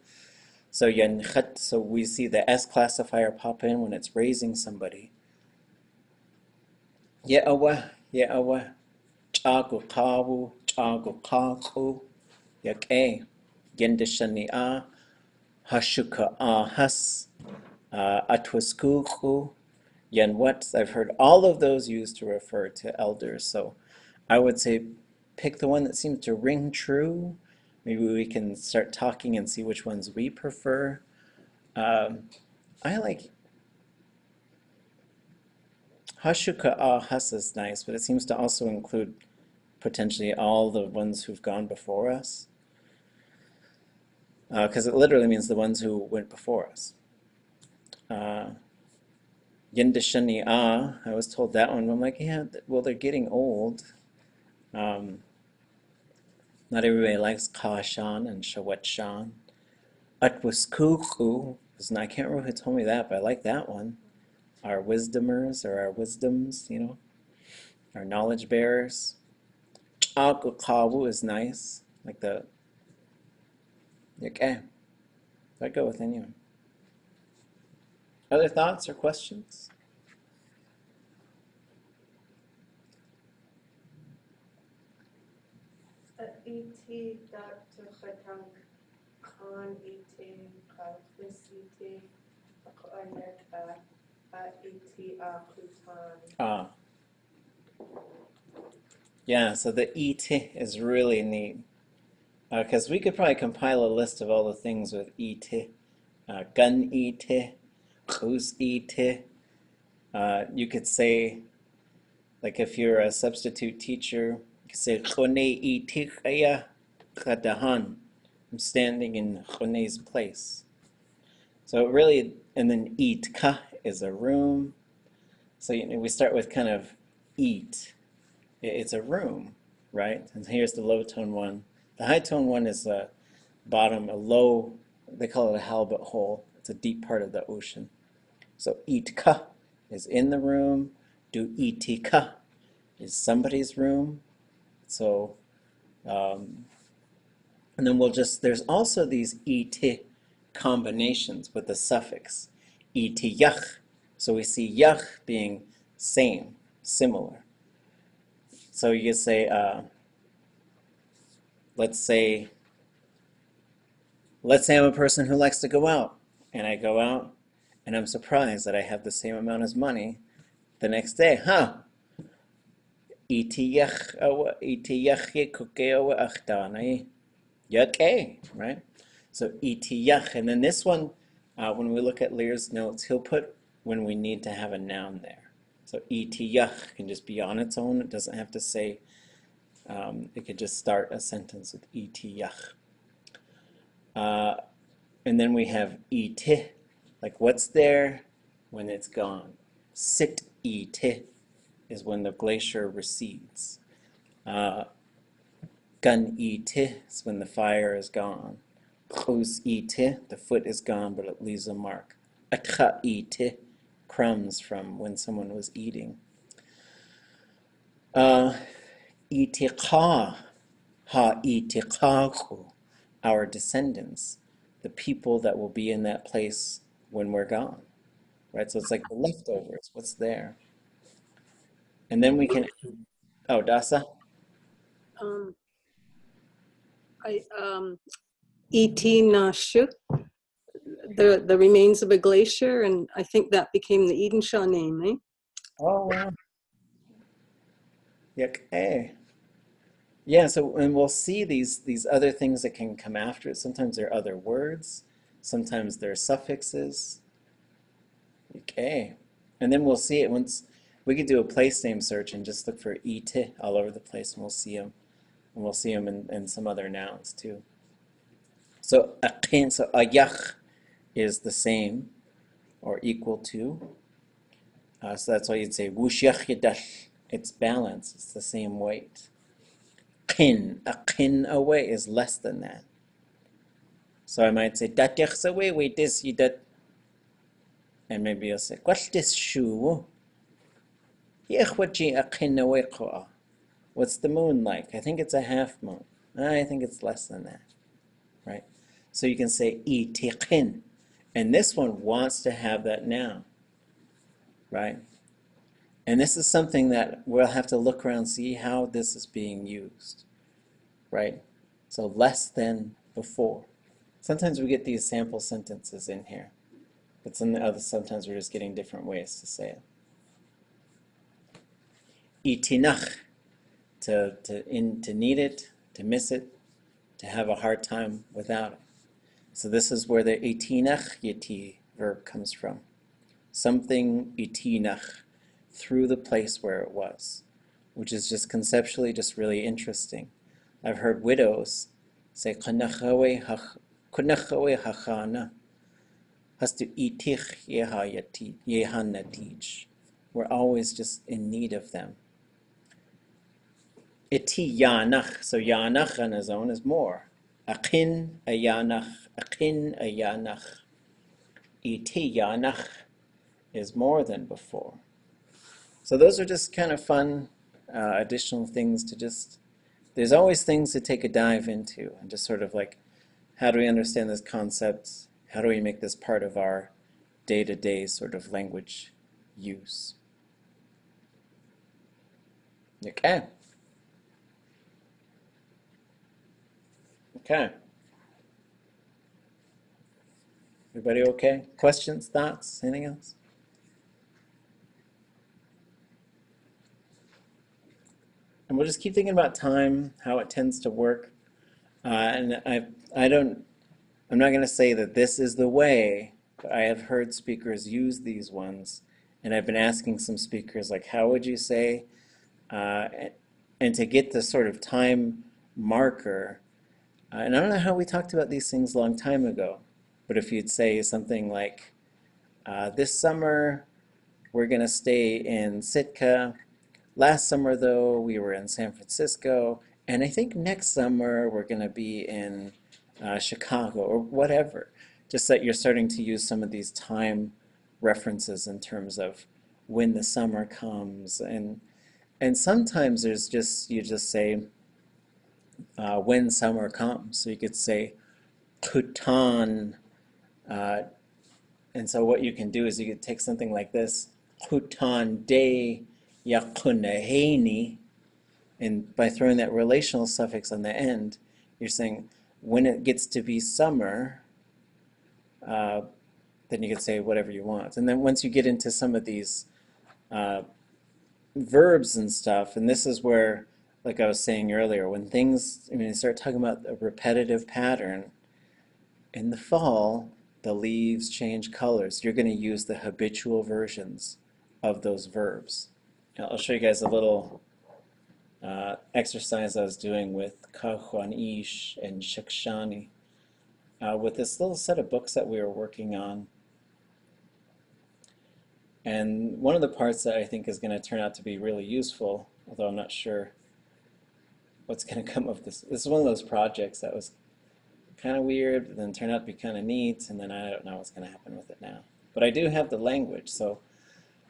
So yanchat, so we see the S classifier pop in when it's raising somebody. Ye'awa, ye'awa, chagu kawu, chagu kaku, yak'e, yendishani'a, hashuka ahas, uh, atwaskuku, yenwat. I've heard all of those used to refer to elders. So I would say pick the one that seems to ring true. Maybe we can start talking and see which ones we prefer. Um, I like Hashuka Ahas is nice, but it seems to also include potentially all the ones who've gone before us. Because it literally means the ones who went before us. Uh, Ah, I was told that one. I'm like, yeah, well, they're getting old. Um, not everybody likes Kashan and Shawetshan. Atwaskuku, I can't remember who told me that, but I like that one. Our wisdomers or our wisdoms, you know, our knowledge bearers. Chakukawu is nice, like the. Okay, eh, I'd go with anyone. Other thoughts or questions? Ah. Yeah, so the ET is really neat. Because we could probably compile a list of all the things with ET. Uh, gun ET, who's ET. Uh, you could say, like if you're a substitute teacher, you could say, Chone ET kadahan. I'm standing in Chone's place. So really, and then eat ka is a room. So you know, we start with kind of eat. It's a room, right? And here's the low tone one. The high tone one is a bottom, a low, they call it a halibut hole. It's a deep part of the ocean. So itka is in the room. Do itika is somebody's room. So, um, and then we'll just, there's also these et combinations with the suffix itiyach. So we see yach being same, similar. So you say, uh, let's say, let's say I'm a person who likes to go out, and I go out, and I'm surprised that I have the same amount as money the next day. Huh? Yake, right? So itiyach, and then this one, uh, when we look at Leer's notes, he'll put when we need to have a noun there. So itiyach can just be on its own. It doesn't have to say. Um, it could just start a sentence with itiyach. Uh, and then we have iti, like what's there when it's gone. Sit iti is when the glacier recedes. Uh, Gun iti is when the fire is gone. The foot is gone, but it leaves a mark. Crumbs from when someone was eating. Uh, ha our descendants, the people that will be in that place when we're gone. Right? So it's like the leftovers, what's there. And then we can, oh, Dasa? Um, I, um, E.T. Nashu, the, the remains of a glacier, and I think that became the Eden Shaw name, eh? Oh, wow. Okay. Yeah, so and we'll see these these other things that can come after it. Sometimes they're other words, sometimes they're suffixes. Okay. And then we'll see it once we could do a place name search and just look for ite all over the place and we'll see them. And we'll see them in, in some other nouns too. So aqin, so ayach is the same or equal to. Uh, so that's why you'd say wushyach yadash. It's balance. It's the same weight. Qin, a qin away is less than that. So I might say dat away, wait this you that, and maybe you'll say what's this shoe? Away qoa. What's the moon like? I think it's a half moon. I think it's less than that? So you can say itiqin, and this one wants to have that noun, right? And this is something that we'll have to look around see how this is being used, right? So less than before. Sometimes we get these sample sentences in here, but some other sometimes we're just getting different ways to say it. Itinach, to to in to need it, to miss it, to have a hard time without it. So this is where the itinach yiti verb comes from. Something itinach through the place where it was, which is just conceptually just really interesting. I've heard widows say hachana hastu itich yehayati- yehanatij." We're always just in need of them. Iti yanach, so yanach on his own is more. Akin a yanach, akin a yanach. Iti yanach is more than before. So those are just kind of fun uh, additional things to just. There's always things to take a dive into and just sort of like, how do we understand this concept? How do we make this part of our day-to-day sort of language use? Okay. Okay. Everybody okay? Questions, thoughts, anything else? And we'll just keep thinking about time, how it tends to work. Uh, and I, I don't, I'm not going to say that this is the way, but I have heard speakers use these ones. And I've been asking some speakers, like, how would you say? Uh, and to get the sort of time marker, uh, and I don't know how we talked about these things a long time ago, but if you'd say something like, uh, this summer we're going to stay in Sitka. Last summer, though, we were in San Francisco. And I think next summer we're going to be in uh, Chicago, or whatever. Just that you're starting to use some of these time references in terms of when the summer comes, and and sometimes there's just you just say uh, when summer comes. So you could say Kutan, uh, and so what you can do is you could take something like this, Kutan de yakunaheni, and by throwing that relational suffix on the end, you're saying when it gets to be summer, uh, then you could say whatever you want. And then once you get into some of these uh, verbs and stuff, and this is where, like I was saying earlier, when things, I mean, you start talking about a repetitive pattern, in the fall, the leaves change colors. You're going to use the habitual versions of those verbs. Now, I'll show you guys a little uh, exercise I was doing with Kahuan Ish and Shakshani uh, with this little set of books that we were working on. And one of the parts that I think is going to turn out to be really useful, although I'm not sure what's going to come of this. This is one of those projects that was kind of weird, but then turned out to be kind of neat, and then I don't know what's going to happen with it now. But I do have the language. So,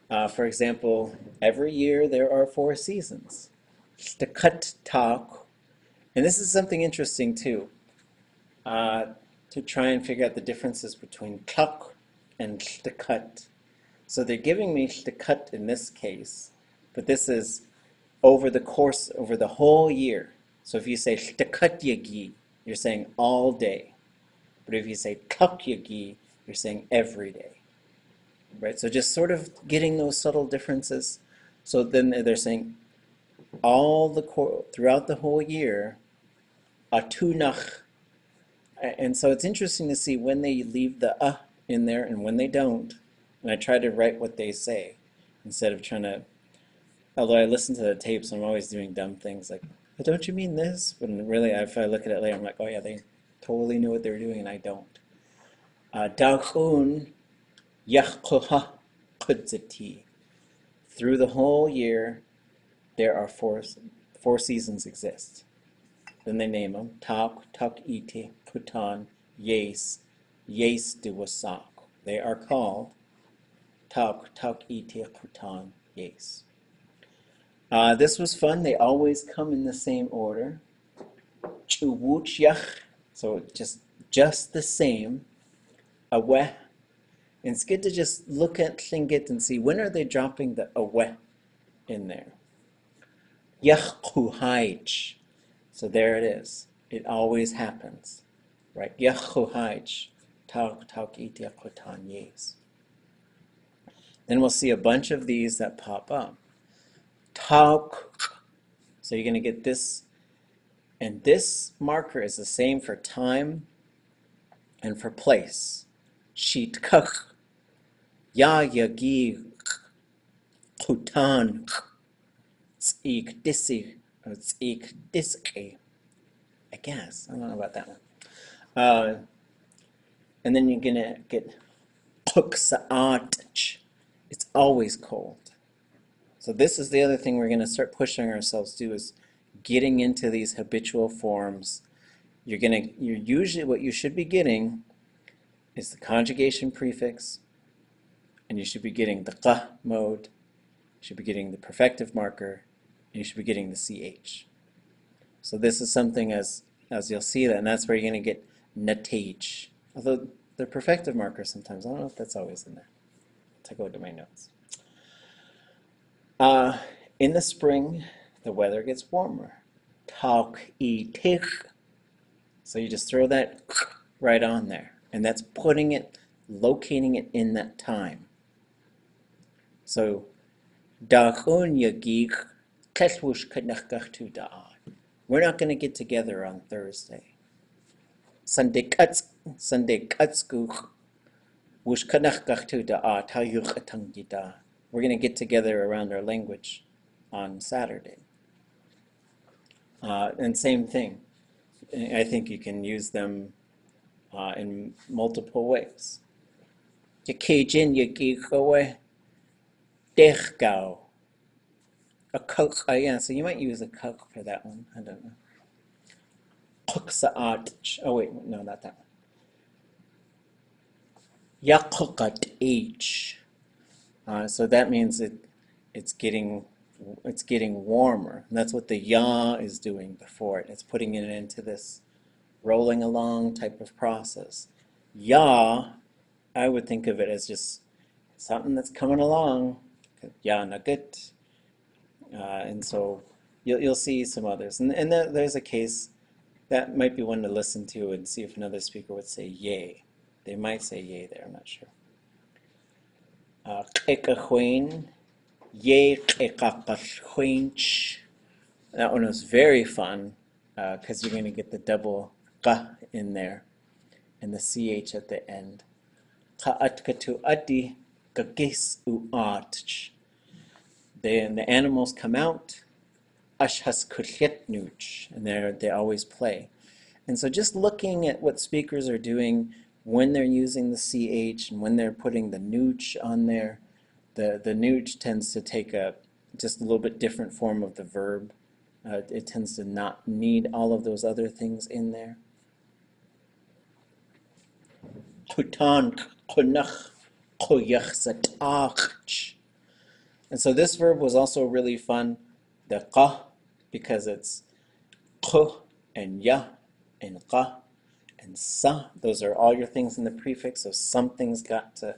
uh, for example, every year there are four seasons. Shtakat talk. And this is something interesting too, uh, to try and figure out the differences between tak and shtakat. So they're giving me shtakat in this case, but this is over the course, over the whole year. So if you say shtakat yagi, you're saying all day. But if you say tak yagi, you're saying every day. Right? So just sort of getting those subtle differences. So then they're saying all the throughout the whole year, atunach. And so it's interesting to see when they leave the uh in there and when they don't. And I try to write what they say instead of trying to. Although I listen to the tapes, I'm always doing dumb things like, "But don't you mean this?" But really, if I look at it later, I'm like, "Oh yeah, they totally knew what they were doing, and I don't." Uh, Dachun yachkoha kudzati. Through the whole year, there are four four seasons exist. Then they name them: Tak, Tak ite, Putan, Yes, Yes Diwasak. They are called Tak, Tak ite, Putan, Yes. Uh, this was fun. They always come in the same order. Chuwuchyach, so just just the same. Aweh. And it's good to just look at Tlingit and see when are they dropping the aweh in there. Yachuhaich. So there it is. It always happens. Right? Yachuhaich. Tauk tauk. Then we'll see a bunch of these that pop up. Tauk. So you're going to get this. And this marker is the same for time and for place. Sheet kach. Ya yagi. Kutan. Tzik disi. Or tzik diski. I guess. I don't know about that one. Uh, and then you're going to get Kuksaatch. It's always cold. So this is the other thing we're going to start pushing ourselves to is getting into these habitual forms. You're going to you're usually what you should be getting is the conjugation prefix and you should be getting the qa mode. You should be getting the perfective marker and you should be getting the ch. So this is something as as you'll see that and that's where you're going to get natage. Although they're perfective markers sometimes. I don't know if that's always in there. Take a look at my notes. Uh, in the spring, the weather gets warmer. Tauk i tich. So you just throw that right on there. And that's putting it, locating it in that time. So, da'an. We're not going to get together on Thursday. Sunday cuts, Sunday cuts wush kanachkachtu da'a tayuch atangida. We're going to get together around our language on Saturday. Uh, and same thing. I think you can use them uh, in multiple ways. A coke, uh, yeah, so you might use a coke for that one. I don't know. Oh wait, no, not that one. Yaquqat H. Uh, so that means it it's getting it's getting warmer. And that's what the ya is doing before it. It's putting it into this rolling along type of process. Ya, I would think of it as just something that's coming along. Ya nugget. Uh, and so you'll, you'll see some others. And, and there, there's a case that might be one to listen to and see if another speaker would say yay. They might say yay there, I'm not sure. Uh, yay. That one was very fun because you're going to get the double qa in there and the ch at the end. Then the animals come out, and they they always play. And so just looking at what speakers are doing when they're using the ch and when they're putting the nooch on there, the the nooch tends to take a just a little bit different form of the verb. Uh, it tends to not need all of those other things in there. And so this verb was also really fun, the qa, because it's q and ya and qa and sa. Those are all your things in the prefix, so something's got to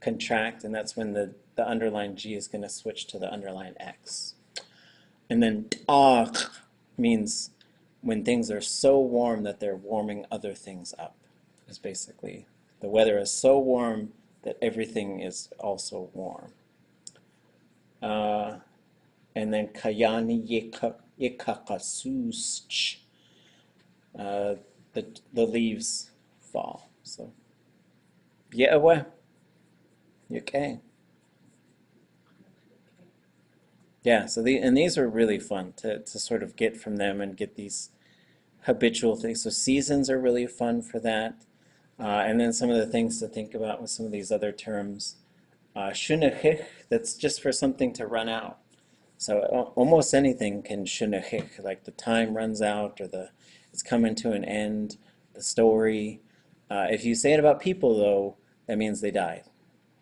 contract, and that's when the, the underlined G is going to switch to the underlined X. And then ta'q means when things are so warm that they're warming other things up, is basically. The weather is so warm that everything is also warm. Uh, and then kayani yekakasus. Uh, the the leaves fall. So yeah, away. Okay. Yeah, so the and these are really fun to, to sort of get from them and get these habitual things. So seasons are really fun for that. Uh, and then some of the things to think about with some of these other terms. Uh, that's just for something to run out. So almost anything can shunahich, like the time runs out or the it's coming to an end, the story. Uh, if you say it about people, though, that means they died.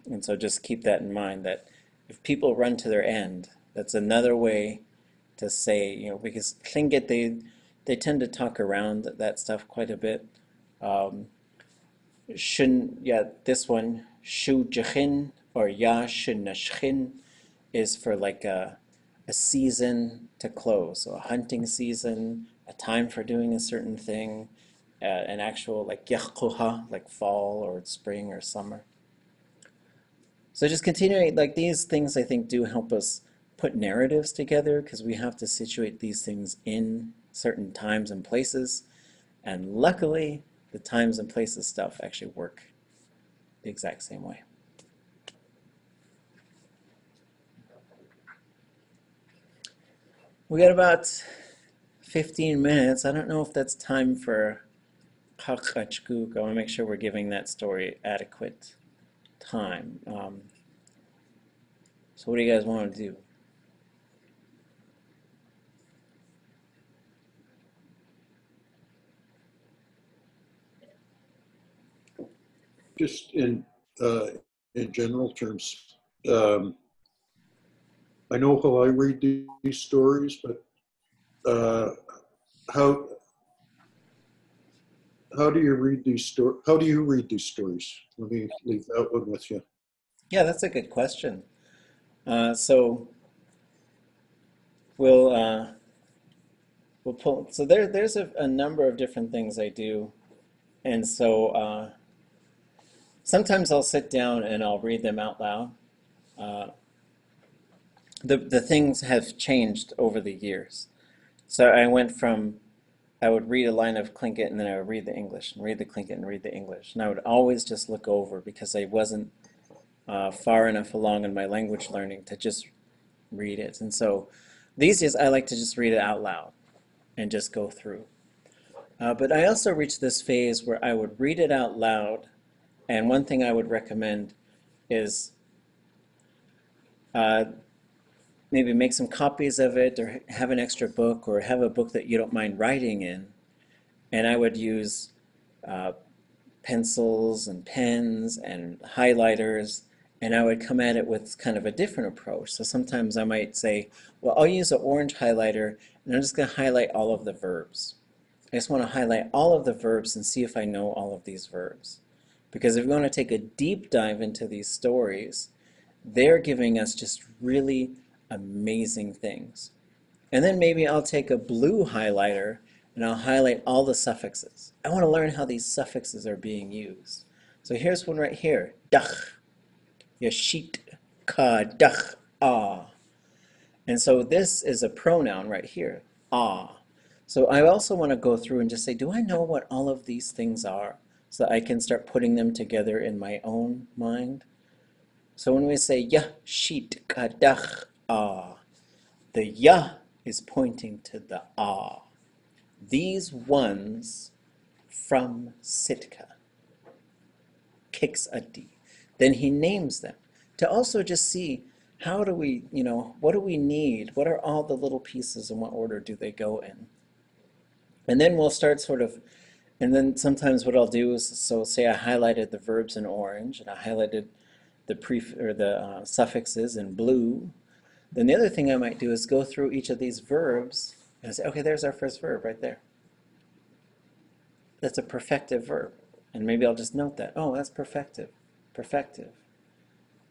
And so just keep that in mind that if people run to their end, that's another way to say, you know, because Tlingit, they, they tend to talk around that stuff quite a bit. Um, shun, yeah, this one, shu jachin or ya shun is for like a, a season to close, so a hunting season, a time for doing a certain thing, uh, an actual like yakhkuha, like fall or spring or summer. So just continuing, like these things I think do help us put narratives together because we have to situate these things in certain times and places. And luckily, the times and places stuff actually work the exact same way. We got about 15 minutes. I don't know if that's time for Kakachkuk. I want to make sure we're giving that story adequate time. Um, so what do you guys want to do? Just in uh, in general terms, um, I know how I read these stories, but uh, how how do you read these stories? How do you read these stories? Let me leave that one with you. Yeah, that's a good question. Uh, so we'll uh, we'll pull. So there there's a, a, number of different things I do, and so uh, sometimes I'll sit down and I'll read them out loud. Uh, the the things have changed over the years. So I went from, I would read a line of Tlingit and then I would read the English and read the Tlingit and read the English. And I would always just look over because I wasn't uh, far enough along in my language learning to just read it. And so these days I like to just read it out loud and just go through. Uh, but I also reached this phase where I would read it out loud. And one thing I would recommend is uh, maybe make some copies of it or have an extra book or have a book that you don't mind writing in and I would use uh, pencils and pens and highlighters, and I would come at it with kind of a different approach. So sometimes I might say, well, I'll use an orange highlighter, and I'm just going to highlight all of the verbs. I just want to highlight all of the verbs and see if I know all of these verbs. Because if we want to take a deep dive into these stories, they're giving us just really amazing things. And then maybe I'll take a blue highlighter and I'll highlight all the suffixes. I want to learn how these suffixes are being used. So here's one right here. Dach, yashit, ka, dach, ah. And so this is a pronoun right here, ah. So I also want to go through and just say, do I know what all of these things are? So that I can start putting them together in my own mind. So when we say yah, shit, kadach, ah, the yah is pointing to the ah. These ones from Sitka. Kicks a D. Then he names them to also just see how do we, you know, what do we need? What are all the little pieces and what order do they go in? And then we'll start sort of, and then sometimes what I'll do is, so say I highlighted the verbs in orange and I highlighted the pref or the uh, suffixes in blue. Then the other thing I might do is go through each of these verbs and say, okay, there's our first verb right there. That's a perfective verb. And maybe I'll just note that. Oh, that's perfective. Perfective.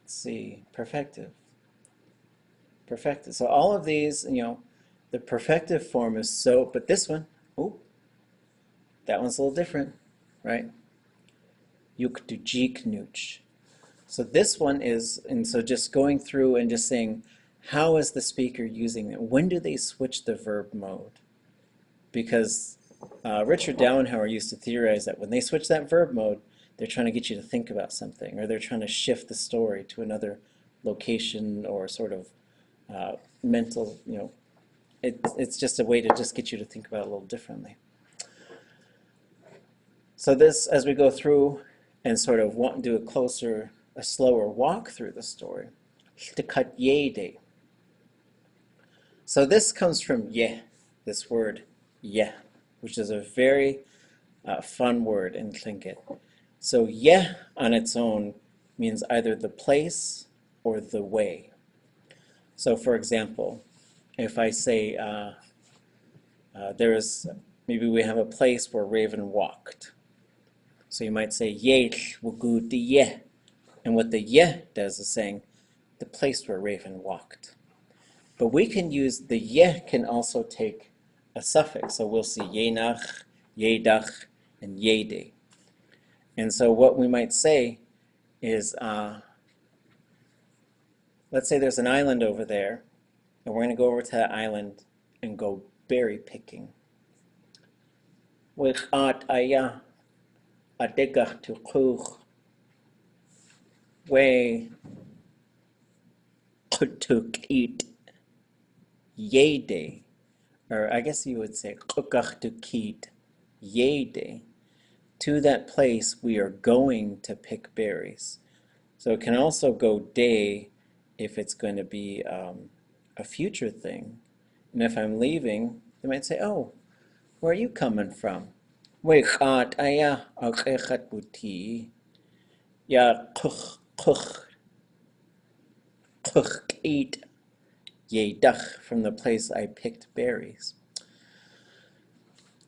Let's see, perfective. Perfective. So all of these, you know, the perfective form is so, but this one, oh, that one's a little different, right? Yukdujiknuch. So this one is, and so just going through and just saying, how is the speaker using it? When do they switch the verb mode? Because uh, Richard Dauenhauer used to theorize that when they switch that verb mode, they're trying to get you to think about something, or they're trying to shift the story to another location or sort of uh, mental, you know, it, it's just a way to just get you to think about it a little differently. So this, as we go through and sort of want, do a closer, a slower walk through the story, Shtikatyeide. So this comes from ye, this word ye, which is a very uh, fun word in Tlingit. So ye on its own means either the place or the way. So for example, if I say uh, uh, there is, maybe we have a place where Raven walked. So you might say Yech wugu di ye. And what the ye does is saying the place where Raven walked. But we can use, the ye can also take a suffix. So we'll see yenach, yedach, and yede. And so what we might say is, uh, let's say there's an island over there, and we're going to go over to that island and go berry picking. Wichat aya adegach tukuch we kutukit yede, or I guess you would say kukach tukit yede, to that place we are going to pick berries. So it can also go day if it's going to be um, a future thing. And if I'm leaving, they might say, oh, where are you coming from? Wechat aya akechat. Ya kuch kuch kuch eat yedach from the place I picked berries.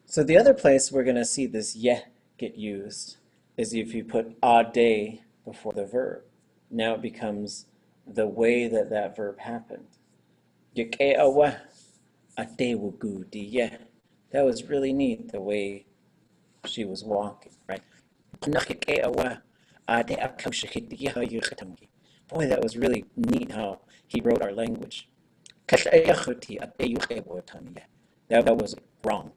So the other place we're going to see this ye get used is if you put a day before the verb. Now it becomes the way that that verb happened. Yukeawa, a day ye. That was really neat the way she was walking, right? Boy, that was really neat how he wrote our language. That, was wrong,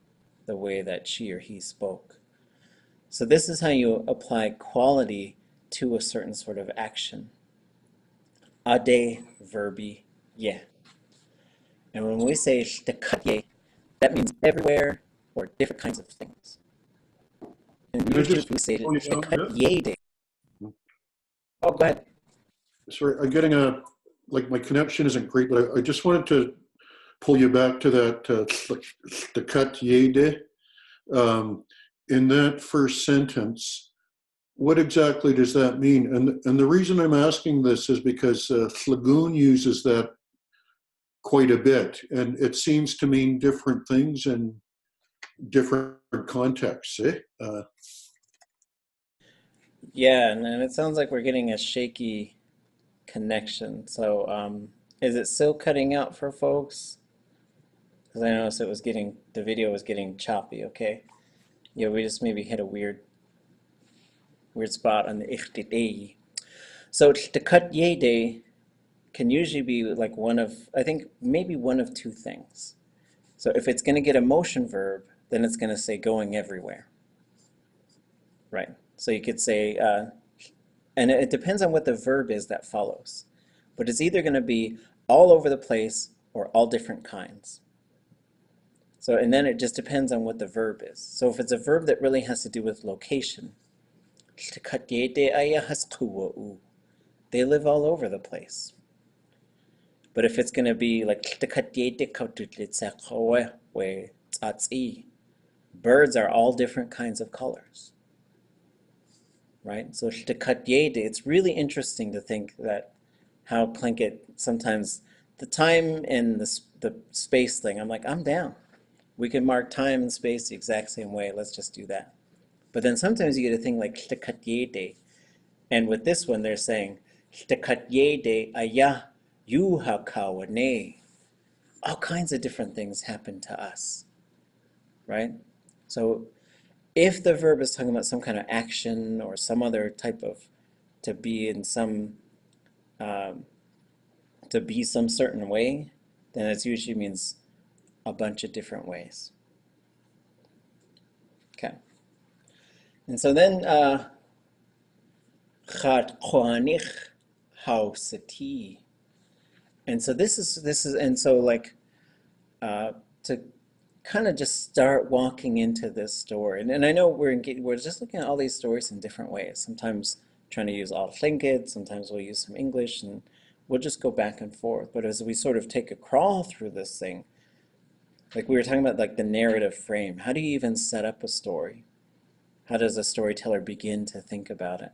the way that she or he spoke. So this is how you apply quality to a certain sort of action. Ade verbi ye. And when we say shtekatye, that means everywhere or different kinds of things. And Can usually just we say shtekatye. Hmm. Oh, go ahead. Sorry, I'm getting a, like, my connection isn't great, but I, I just wanted to pull you back to that, uh, the cut um, in that first sentence, what exactly does that mean? And, and the reason I'm asking this is because uh, Lagoon uses that quite a bit, and it seems to mean different things in different contexts. Eh? Uh, Yeah, and, and it sounds like we're getting a shaky connection. So, um, is it still cutting out for folks? Because I noticed it was getting, the video was getting choppy, okay? Yeah, we just maybe hit a weird, weird spot on the ichtidei. So, the cut ye day can usually be like one of, I think maybe one of two things. So, if it's going to get a motion verb, then it's going to say going everywhere. Right. So you could say, uh, and it depends on what the verb is that follows. But it's either going to be all over the place or all different kinds. So, and then it just depends on what the verb is. So if it's a verb that really has to do with location, they live all over the place. But if it's going to be like birds are all different kinds of colors right? So it's really interesting to think that how Tlingit sometimes the time and the, the space thing, I'm like, I'm down. We can mark time and space the exact same way. Let's just do that. But then sometimes you get a thing like and with this one they're saying ayah yuhakawane. All kinds of different things happen to us, right? So if the verb is talking about some kind of action or some other type of to be in some um, to be some certain way, then it usually means a bunch of different ways. Okay. And so then uh hausati. And so this is this is and so like uh to kind of just start walking into this story. And, and I know we're in, we're just looking at all these stories in different ways. Sometimes trying to use all Tlingit, sometimes we'll use some English, and we'll just go back and forth. But as we sort of take a crawl through this thing, like we were talking about like the narrative frame, how do you even set up a story? How does a storyteller begin to think about it?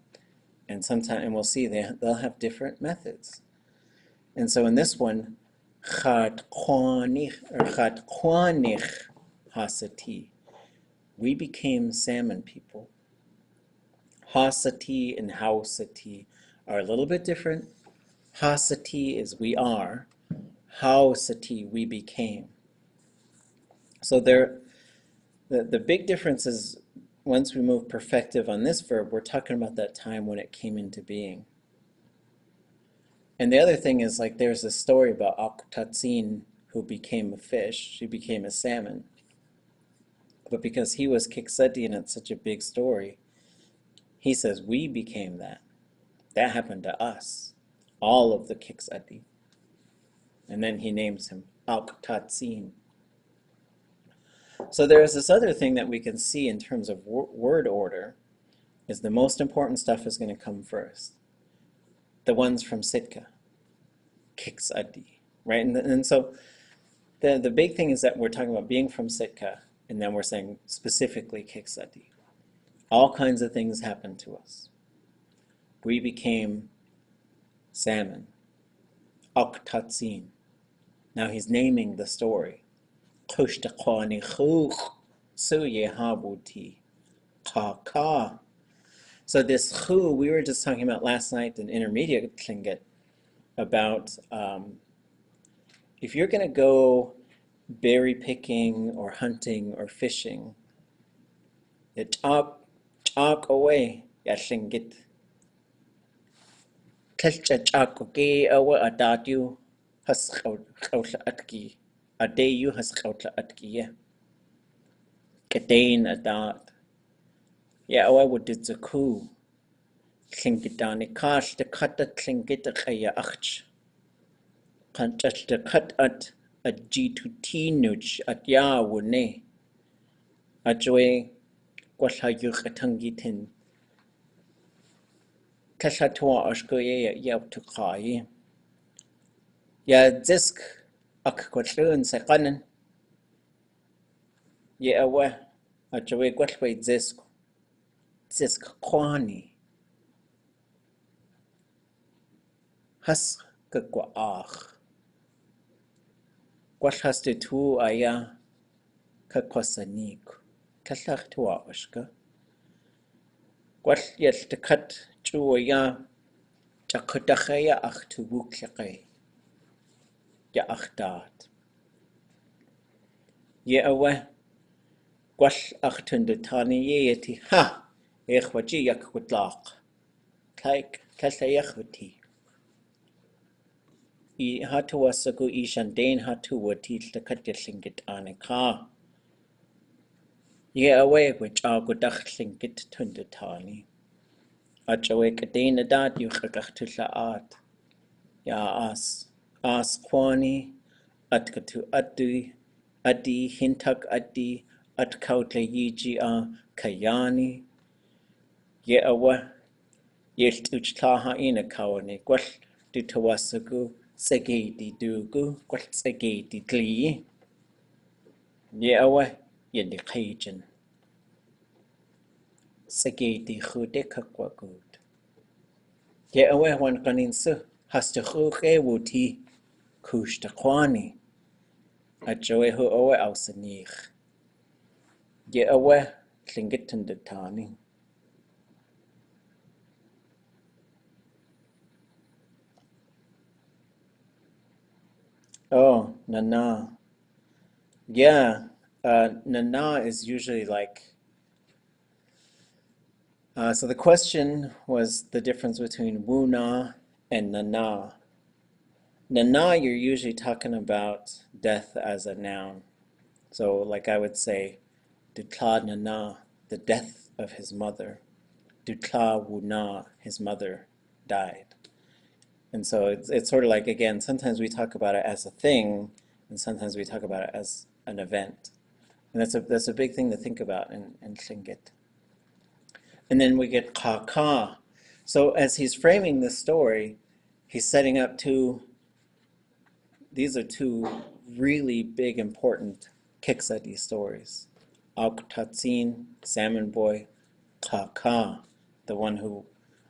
And sometimes, and we'll see they, they'll have different methods. And so in this one, Hasati. We became salmon people. Hasati and Hausati are a little bit different. Hasati is we are. Hausati, we became. So there, the, the big difference is once we move perfective on this verb, we're talking about that time when it came into being. And the other thing is like there's a story about Aktatzin who became a fish. She became a salmon. But because he was Kikseti and it's such a big story, he says we became that. That happened to us. All of the Kikseti. And then he names him Aktatzin. So there's this other thing that we can see in terms of word order is the most important stuff is going to come first the ones from Sitka, Kicks Adi, right? And, and so the, the big thing is that we're talking about being from Sitka, and then we're saying specifically Kicks Adi. All kinds of things happened to us. We became salmon, Oktatsin. Now he's naming the story. Ka so this chu, we were just talking about last night in intermediate Tlingit about um, if you're going to go berry picking or hunting or fishing, it chop, chop away ya Tlingit. Kalcha chako ke awa adatyu has khawtla atki. Adeyu has khawtla atki ya. Kadain adat. яауагутит закуу ллингитаани каалла катат ллингита қаяарч қанталла катат аджитутинуч атяауне ачуэ кваллагюқатангитин каллатуа ашкуе яутуқаи яадзиск аккуаллуун сеқанан яауа ачуэ кваллуи дзиску цэсгхоны хас гэква ах гуалхас тэ ту ая какквасаник таллах туа ушка гуал ялтакат чуая чакхтахая ах тубуклэкай я ахтаат я ава гуал ахтэн дэ тани я ти ха إخوتي يك وطلاق كايك كلا إخوتي i hatu wasaku i shandain hatu wati lakatilingit aneka. Ye awe which agu dachlingit tundatani. Achawe kadena dad yu khagachtula at. Ya as, as kwani, atkatu adu, adi hintak adi, atkautla yiji a kayani, ye awa yelt uchtaha ina kawane gwal ditawasagu segedi dugu gwal segedi gli ye awa yendi qaijin segedi khude kakwa gud ye awa wan qanin su khu khe wuti kush kushta qwani ajoe hu awa awsanich ye awa lingitin de tani. Oh, nana. Yeah, uh, nana is usually like. Uh, so the question was the difference between wuna and nana. Nana, you're usually talking about death as a noun. So, like I would say, Dutla nana, the death of his mother. Dutla wuna, his mother died. And so it's, it's sort of like, again, sometimes we talk about it as a thing, and sometimes we talk about it as an event. And that's a, that's a big thing to think about in, in Tlingit. And then we get ka ka. So as he's framing this story, he's setting up two, these are two really big, important Kiksadi stories. Auk Tatsin, Salmon Boy, Ka Ka, the one who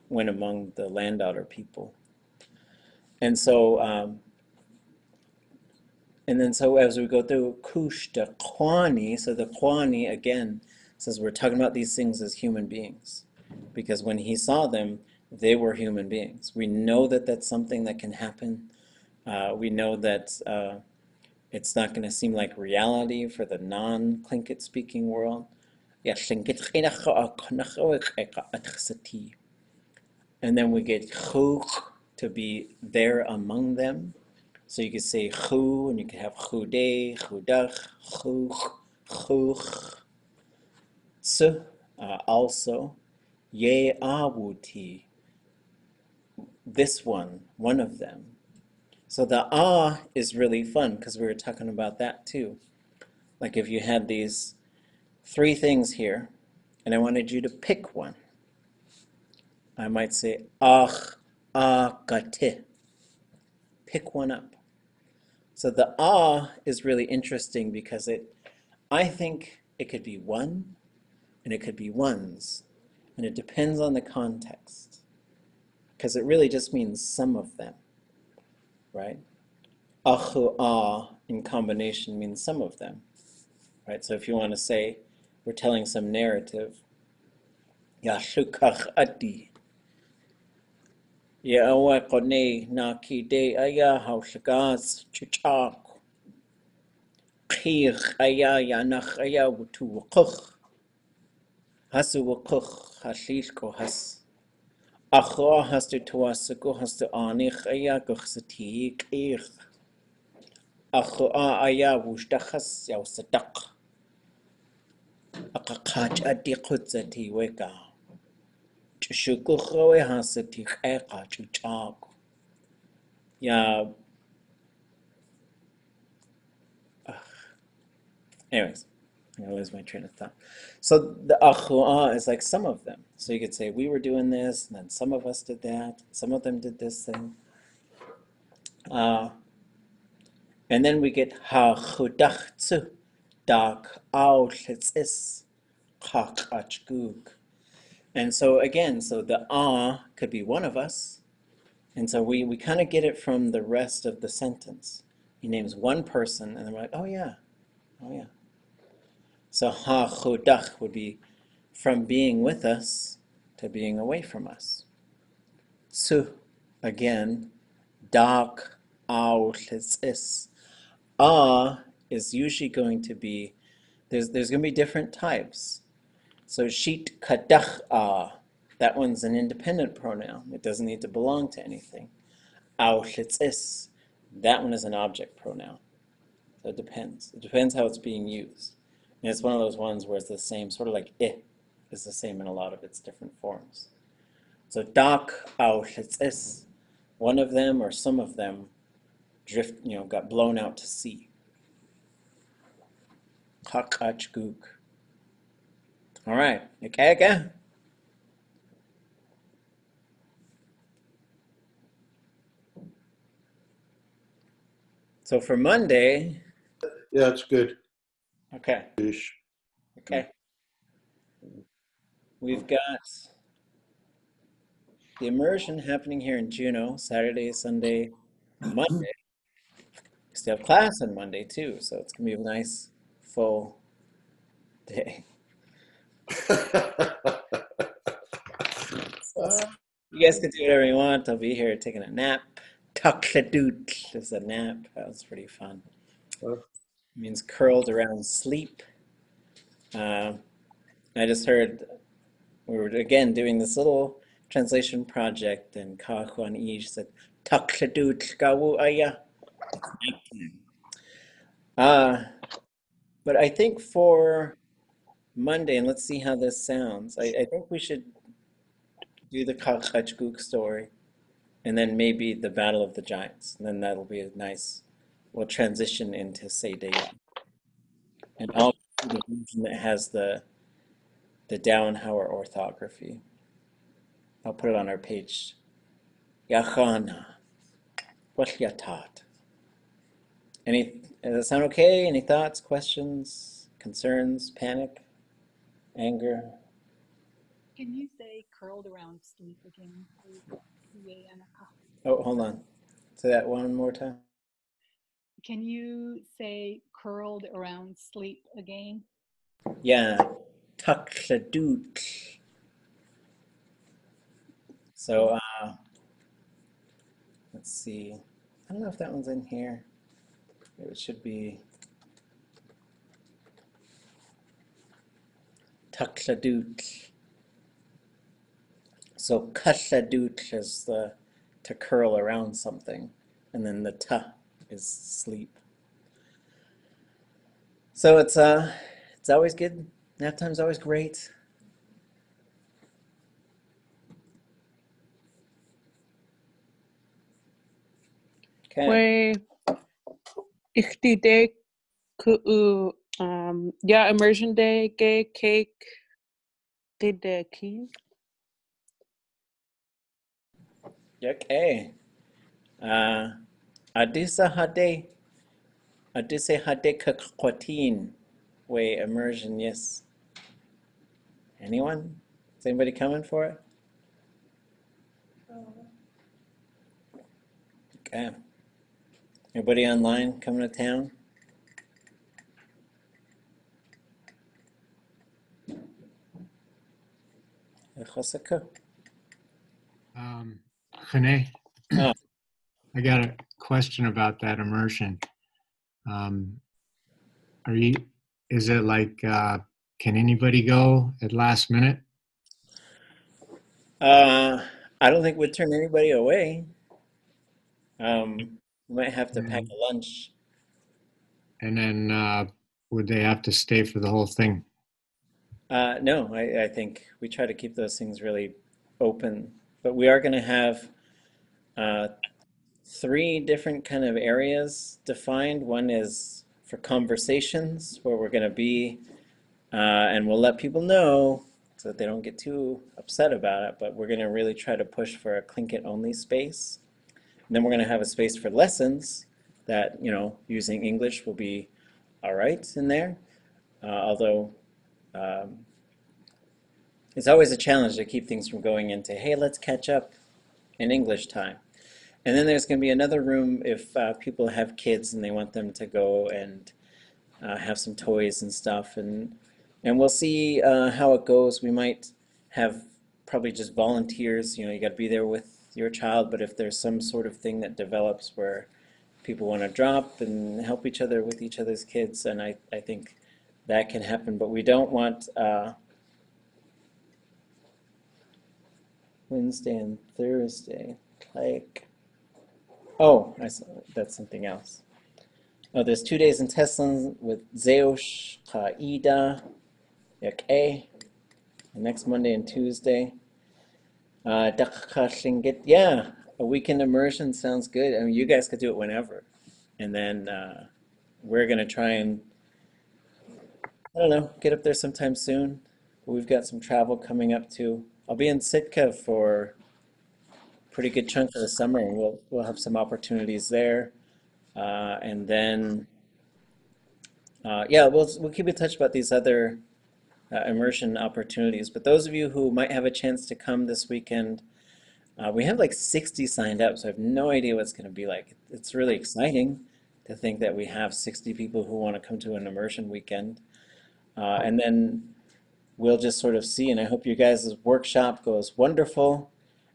went among the landowner people. And so, um, and then so as we go through Kush to Kwani, so the Kwani again says we're talking about these things as human beings. Because when he saw them, they were human beings. We know that that's something that can happen. Uh, we know that uh, it's not going to seem like reality for the non Tlingit speaking world. And then we get Chuk to be there among them. So you could say Chu, and you could have Chude, Chudach, Chuch, Chuch. Tsu, uh, also. Ye Awuti, this one, one of them. So the ah is really fun because we were talking about that too. Like if you had these three things here, and I wanted you to pick one, I might say ach akate. Pick one up. So the ah is really interesting because it, I think it could be one, and it could be ones, and it depends on the context, because it really just means some of them, right? Achu ah in combination means some of them, right? So if you want to say we're telling some narrative, Yashukach adi. ye awa konei na ki de aya haushagaz chichak. Qir aya yanach aya wutu wakuch. Hasu wakuch ko has. Achra has du tuasako has du anich aya guchsati qir. Achra aya wushtachas yausadak. Aqaqaj adi qudzati wekah. Chushukuchowe hasati keka chuchak. Yeah. Anyways, gonna lose my train of thought. So the achua is like some of them. So you could say we were doing this, and then some of us did that. Some of them did this thing. Uh, and then we get ha dak au is Hakachguk. And so again, so the ah could be one of us. And so we, we kind of get it from the rest of the sentence. He names one person, and then we're like, oh yeah, oh yeah. So ha chodach would be from being with us to being away from us. Su, again, dak au is. Ah is usually going to be, there's, there's going to be different types. So sheet kadach that one's an independent pronoun. It doesn't need to belong to anything. Au is, that one is an object pronoun. So it depends. It depends how it's being used. And it's one of those ones where it's the same, sort of like eh is the same in a lot of its different forms. So dak au is, one of them or some of them drift, you know, got blown out to sea. Hakachguk. All right, okay, okay. So for Monday, Yeah, it's good. okay, Ish. okay. We've got the immersion happening here in Juneau, Saturday, Sunday, Monday. We still have class on Monday too, so it's gonna be a nice full day. You guys can do whatever you want. I'll be here taking a nap. Tuckledoot is a nap. That was pretty fun. Huh? means curled around sleep. Uh, I just heard we were again doing this little translation project, and Ka Huan Yi said, Tuckledoot gawu aya. Uh, but I think for Monday, and let's see how this sounds, I, I think we should do the Kalkachguk story and then maybe the Battle of the Giants. And then that'll be a nice, we'll transition into Seideya. And I'll do the version that has the the Dauenhauer orthography. I'll put it on our page. Yachana. Wachyatat. Any, does that sound okay? Any thoughts, questions, concerns, panic, anger? Can you say curled around sleep again? please? Yeah, Anaka. Oh, hold on. Say that one more time. Can you say curled around sleep again? Yeah, Tuckledoot. So, uh, let's see. I don't know if that one's in here. It should be Tuckledoot. So, Culladoot is the to curl around something, and then the ta is sleep. So it's uh, it's always good. Nap time's always great. Okay. Ku um yeah immersion day gay cake did the key Okay. Uh, Adisa Hade. Adisa Hade Kakwatin. Way immersion, yes. Anyone? Is anybody coming for it? Okay. Anybody online coming to town? Um, Oh. I got a question about that immersion. Um, are you, is it like, uh, can anybody go at last minute? Uh, I don't think we'd turn anybody away. Um, we might have to pack a lunch. And then, uh, would they have to stay for the whole thing? Uh, no, I, I think we try to keep those things really open, but we are going to have uh, three different kind of areas defined. One is for conversations, where we're going to be, uh, and we'll let people know so that they don't get too upset about it. But we're going to really try to push for a Tlingit only space. And then we're going to have a space for lessons that you know using English will be all right in there, uh, although. Um, it's always a challenge to keep things from going into, hey, let's catch up in English time. And then there's going to be another room if uh, people have kids and they want them to go and uh, have some toys and stuff. And and we'll see uh, how it goes. We might have probably just volunteers. You know, you got to be there with your child. But if there's some sort of thing that develops where people want to drop and help each other with each other's kids, and I, I think that can happen. But we don't want uh, Wednesday and Thursday. Like, oh, I saw, that's something else. Oh, there's two days in Teslin with Zeus, Ida, Yak A, and next Monday and Tuesday. Uh, yeah, a weekend immersion sounds good. I mean, you guys could do it whenever. And then uh, we're going to try and, I don't know, get up there sometime soon. We've got some travel coming up too. I'll be in Sitka for a pretty good chunk of the summer, and we'll, we'll have some opportunities there. Uh, and then, uh, yeah, we'll, we'll keep in touch about these other uh, immersion opportunities. But those of you who might have a chance to come this weekend, uh, we have like 60 signed up, so I have no idea what it's going to be like. It's really exciting to think that we have 60 people who want to come to an immersion weekend. Uh, and then we'll just sort of see, and I hope you guys' workshop goes wonderful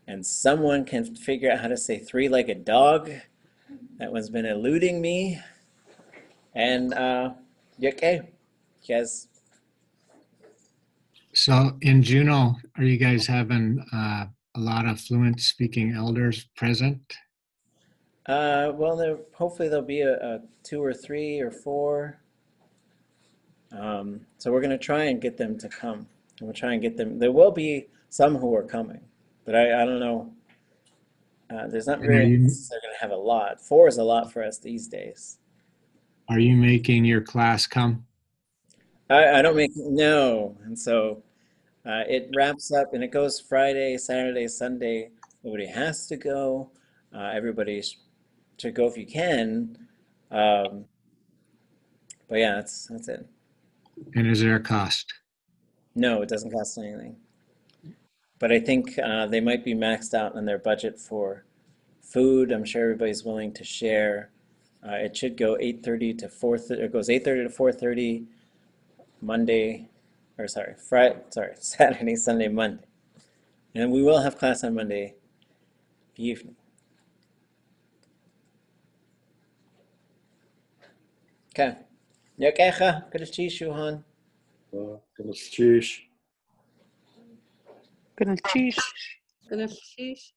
and someone can figure out how to say three-legged dog. That one's been eluding me. And uh, you okay? You guys So in Juneau, are you guys having uh, a lot of fluent speaking elders present? Uh, well, there hopefully there'll be a, a two or three or four. Um, so we're gonna try and get them to come. And we'll try and get them. There will be some who are coming, but I, I don't know. Uh, there's not really. you- They're gonna have a lot. Four is a lot for us these days. Are you making your class come? I, I don't make no, and so uh, it wraps up and it goes Friday, Saturday, Sunday. Nobody has to go. Uh, everybody should go if you can. Um, but yeah, that's that's it. And is there a cost? No, it doesn't cost anything. But I think uh, they might be maxed out on their budget for food. I'm sure everybody's willing to share. Uh, it should go 8:30 to 4:30. It goes 8:30 to 4:30 Monday, or sorry, Friday, sorry, Saturday, Sunday, Monday. And we will have class on Monday evening. Okay. Jakecha, Kritisch, Johan. Kritisch. Kritisch. Kritisch.